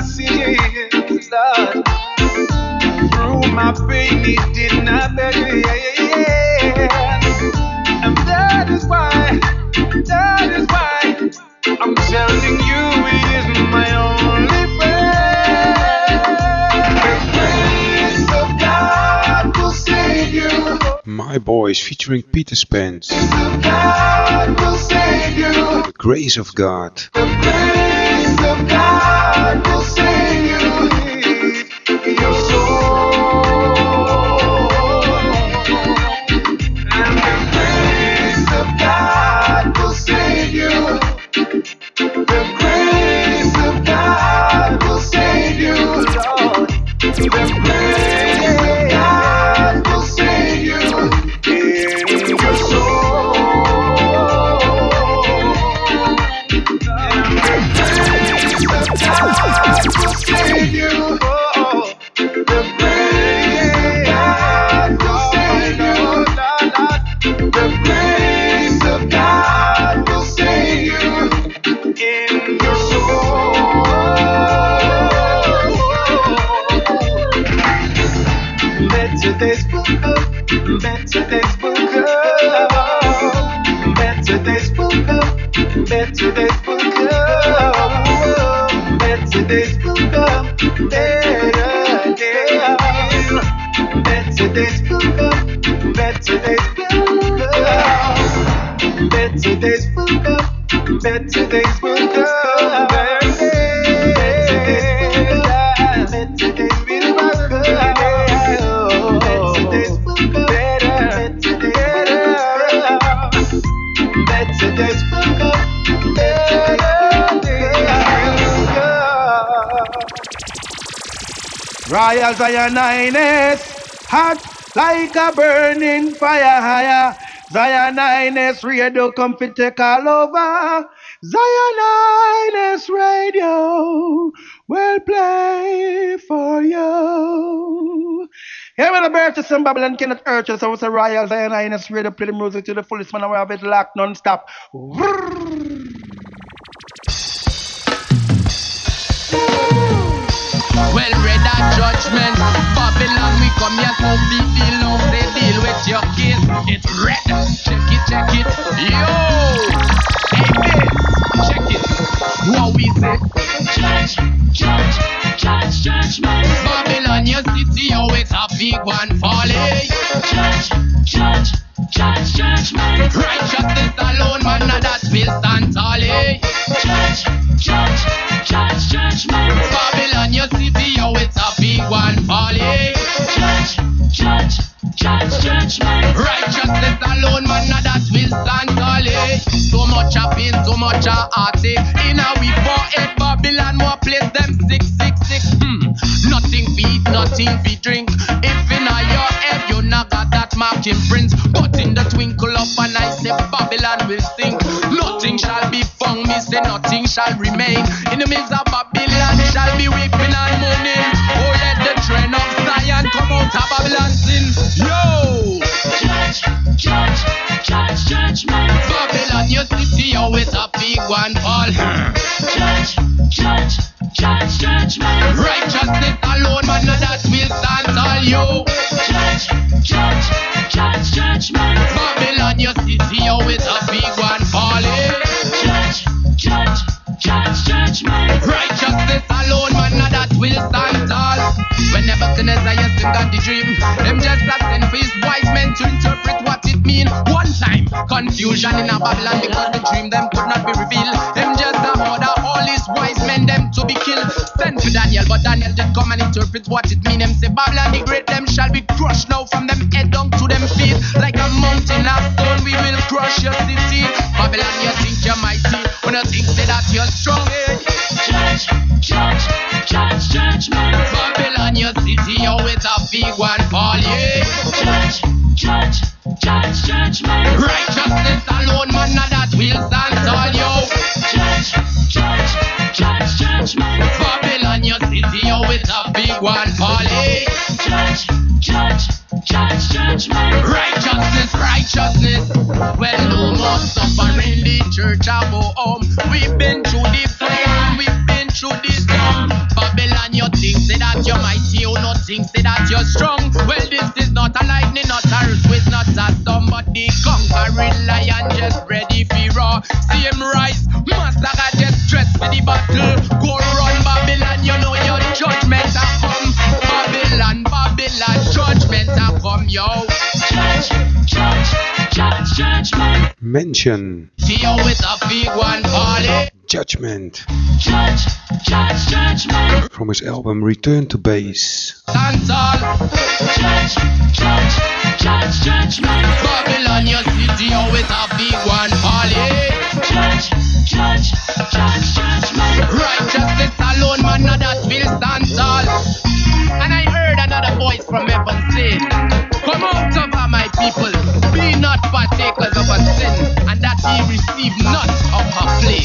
C: my sins, Lord. Through my pain he did not beg. And that is why, that is why I'm telling you he is my only. The grace of God will save you.
E: My Boys featuring Peter Spence.
C: God will save you.
E: The Grace of God.
C: Grace of God will save you.
D: Royal Zion Highness, hot like a burning fire higher. Zion Highness radio come fi take all over. Zion Highness radio will play for you. Here with the birth of some Babylon cannot urge us. I was a Royal Zion Highness radio play the music to the fullest man. I have it locked non-stop.
Y: Well read that judgment. Babylon, we come here to be feel now they deal with your case. It's red. Check it, check it. Yo! This. Check it. What we say? Judge, judge, judge, judgment. Babylon, your city, oh, it's a big one falling. Judge, judge, judge, judgment. Righteousness alone, man, now that will stand tall. eh? Judge, judge, judge, judgment. Babylon, your city, oh, it's a big one falling. Judge, judge, judge, judgment. Righteousness alone, man, now that will stand tall. eh? So much a pain, so much a heartache. In a we forehead, Babylon, more place them sick, sick, sick. Hmm. Nothing feed, nothing feed drink. If in a your head you not got that marking print, but in the twinkle of an eye, say Babylon will sink. Shall be found, me say nothing shall remain. In the midst of Babylon shall be weeping and mourning. Oh, let the train of Zion come out of Babylon sin. Yo! Judge, judge, judge, judgment. Babylon, your city, it's a big one fall. Judge, judge, judge, judgment. Righteousness alone, man, now that will stand tall, yo. Judge, judge, judge, judgment. Babylon, your city, it's a big Nebuchadnezzar yes, him got the dream, them just send for his wise men to interpret what it mean. One time, confusion in a Babylon because the dream them could not be revealed. Them just a order all his wise men them to be killed. Send to Daniel, but Daniel did come and interpret what it mean. Them say Babylon the great, them shall be crushed now from them head down to them feet. Like a mountain of stone, we will crush your city. Babylon, you think you're mighty, when you think say that you're strong. Judge, judge, judge, judgment your city, you it's a big one for you. Judge, judge, judge, judgment. Righteousness alone, man, now that will stand on you. Judge, judge, judge, judgment. Babylon, your city, you it's a big one for you.
T: Judge, judge, judge, judgment.
Y: Righteousness, righteousness. Well, no more suffering, the church of home. We've been through the fire, we've been through the storm and you think say that you're mighty, you not think say that you're strong. Well, this is not a lightning, not a earthquake, not a conquering lion just ready for raw. him rise, master got just dressed for the battle. Go run Babylon, you know your judgment are come. Babylon, Babylon, judgment are come, yo. Judge, judge, judge, judgment.
E: Mention.
Y: See a big one, party.
E: Judgment.
Y: Judge, judge, judgment.
E: From his album Return to Base.
Y: Judge, judgment. Babylon, your city always have the one folly. Judge, judge, judge, judgment. Righteousness alone, man, now that will stand tall. And I heard another voice from heaven say, Come out of her, my people, be not partakers of a sin. He receive not of her
V: play.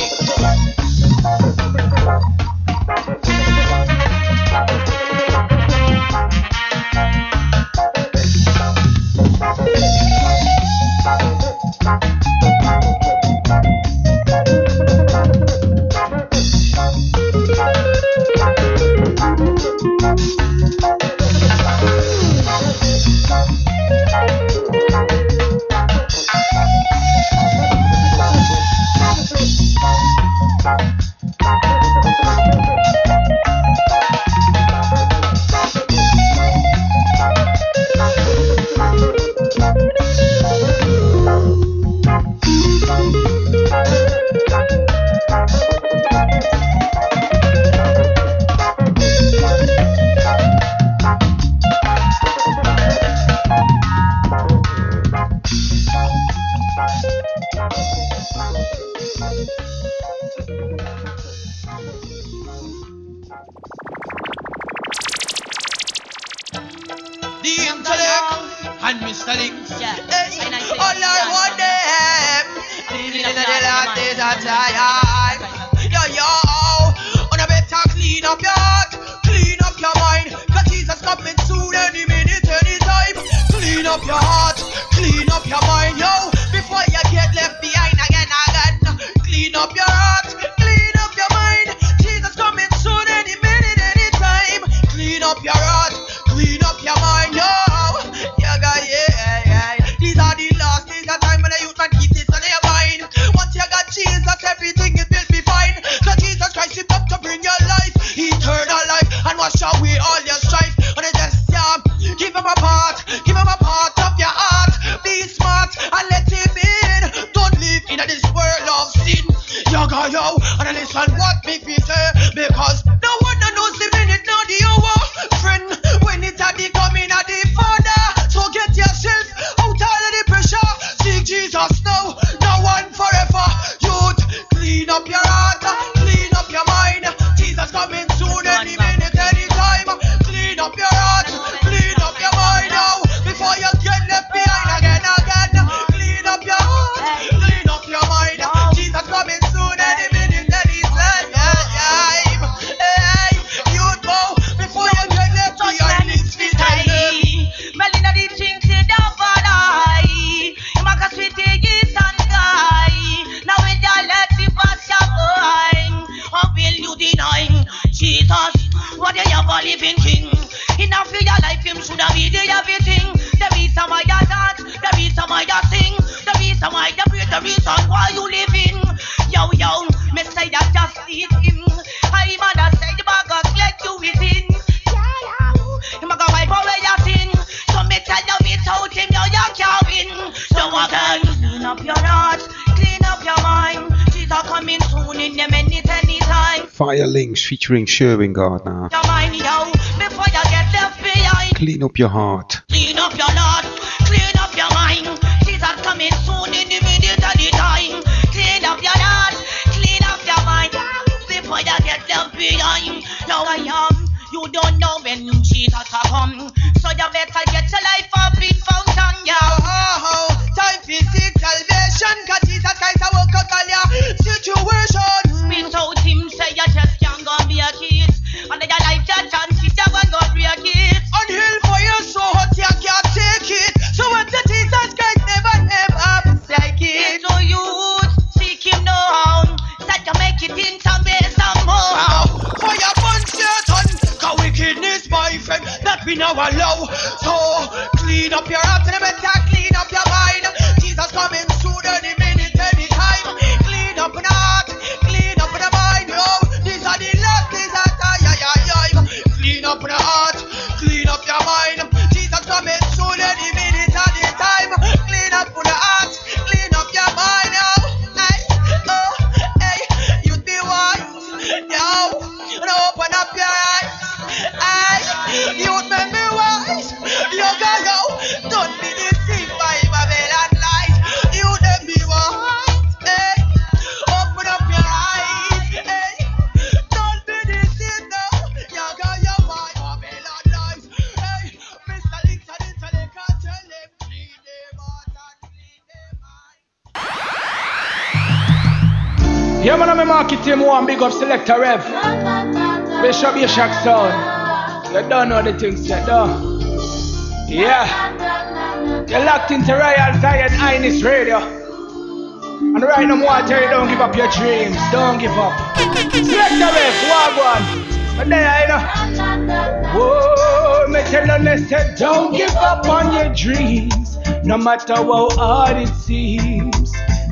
V: and Mr. Link. Yeah. Hey. Oh Lord, what? Living in the land is a time. Yo, yo, on a better clean up your heart, clean up your mind. Cause Jesus coming soon any minute, any time. Clean up your heart, clean up your mind, yo. Before you get left behind again, again. Clean up your heart, clean up your mind. Jesus coming soon any minute, any time. Clean up your heart.
E: featuring Sherwin Gardner. Clean up your heart.
S: Selector Rev. Bishop Yesehaq Sound. You don't know the things yet, do. Yeah. You're locked into Royal Zion Highness Radio. And right now, I want tell you, don't give up your dreams. Don't give up. Selekta Rev, one. But there, you know. Whoa, me tell you, they said, don't give up on your dreams. No matter how hard it seems.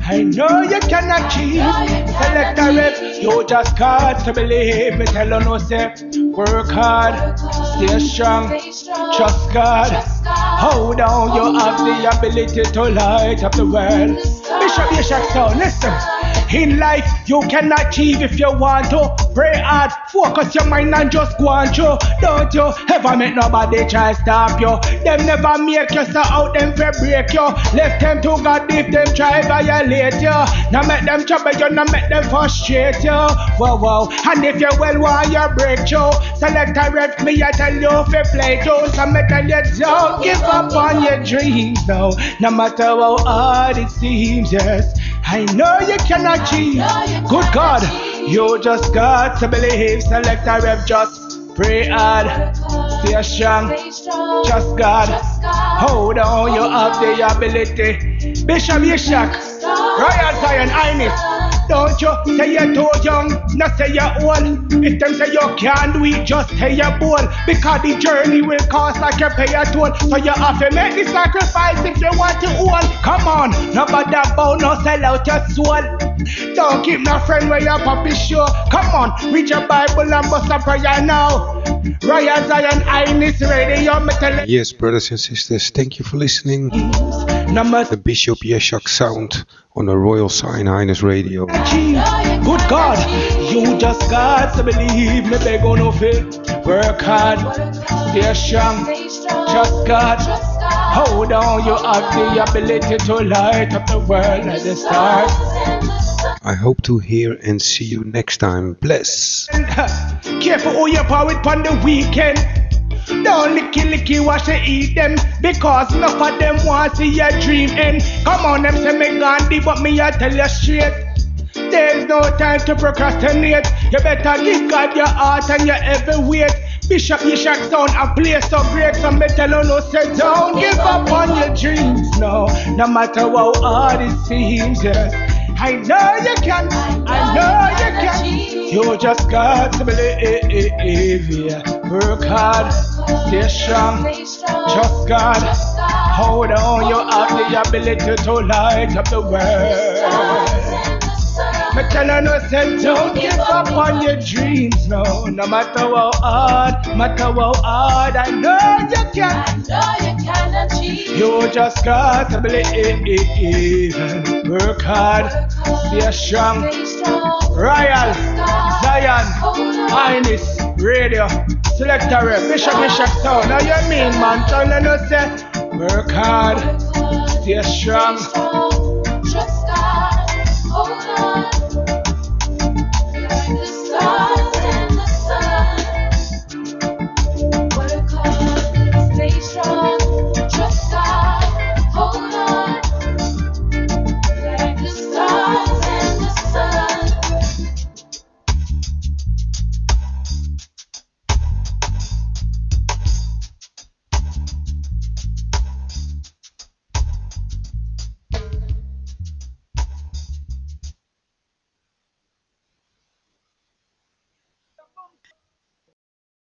S: I know you cannot keep Selekta Rev. You just got to believe me. Tell you no say work hard, stay strong, trust God. Hold on, you have the ability to light up the world. Bishop Yesehaq Sound, listen. In life, you can achieve if you want to. Pray hard, focus your mind and just go on through. Don't you ever make nobody try stop you. Them never make you so out them for break you. Left them to God if them try violate you. Now make them trouble you, now make them frustrate you. Whoa, whoa. And if you well want your breakthrough, Selekta Rev me, I tell you if you play too. So me tell you don't give up on your dreams, no. No matter how hard it seems, yes. I know you can achieve. Good God, you just got to believe. Selekta Rev, just pray hard, stay strong, trust God. Hold on, you have the ability. Bishop Yesehaq, Royal Zion Highness. Don't you say you're too young, not say you're old. If them say you can't do it, just say you're bold. Because the journey will cost like you pay a toll. So you have to make the sacrifice if you want to own. Come on, nobody bow, no sell out your soul. Don't keep no friend where your puppy show. Come on, read your Bible and bust a prayer now. Royal Zion Highness Radio.
C: Yes, brothers and sisters, thank you for listening. The Bishop Yesehaq Sound on the Royal Zion Highness Radio.
S: Good God, you just got to believe me, they gonna fail. Work hard, stay strong, trust God. Hold on, you have the ability to light up the world at the start.
C: I hope to hear and see you next time. Bless.
S: Uh, careful who you power on the weekend. Don't licky licky wash and eat them because enough of them want to see your dream end. Come on, them say me Gandhi, but me I tell you straight. There's no time to procrastinate. You better give God your heart and your every weight. Bishop Yesehaq sound a place so great, so me tell you no say don't give up on your dreams, no. No matter how hard it seems, yes. I know you can, I know you can. You just got to believe. Work hard, stay strong, trust God. Hold on, you have uh, the ability to light up the world. Me tell you no say don't give up on your dreams, no. No matter how hard, matter how hard, I know you can. I know you can achieve. You just got to believe, it. work hard, stay strong. Royal Zion Highness Radio Selector Bishop Bishop Sound. Now you mean man, tell you no say work hard, stay strong.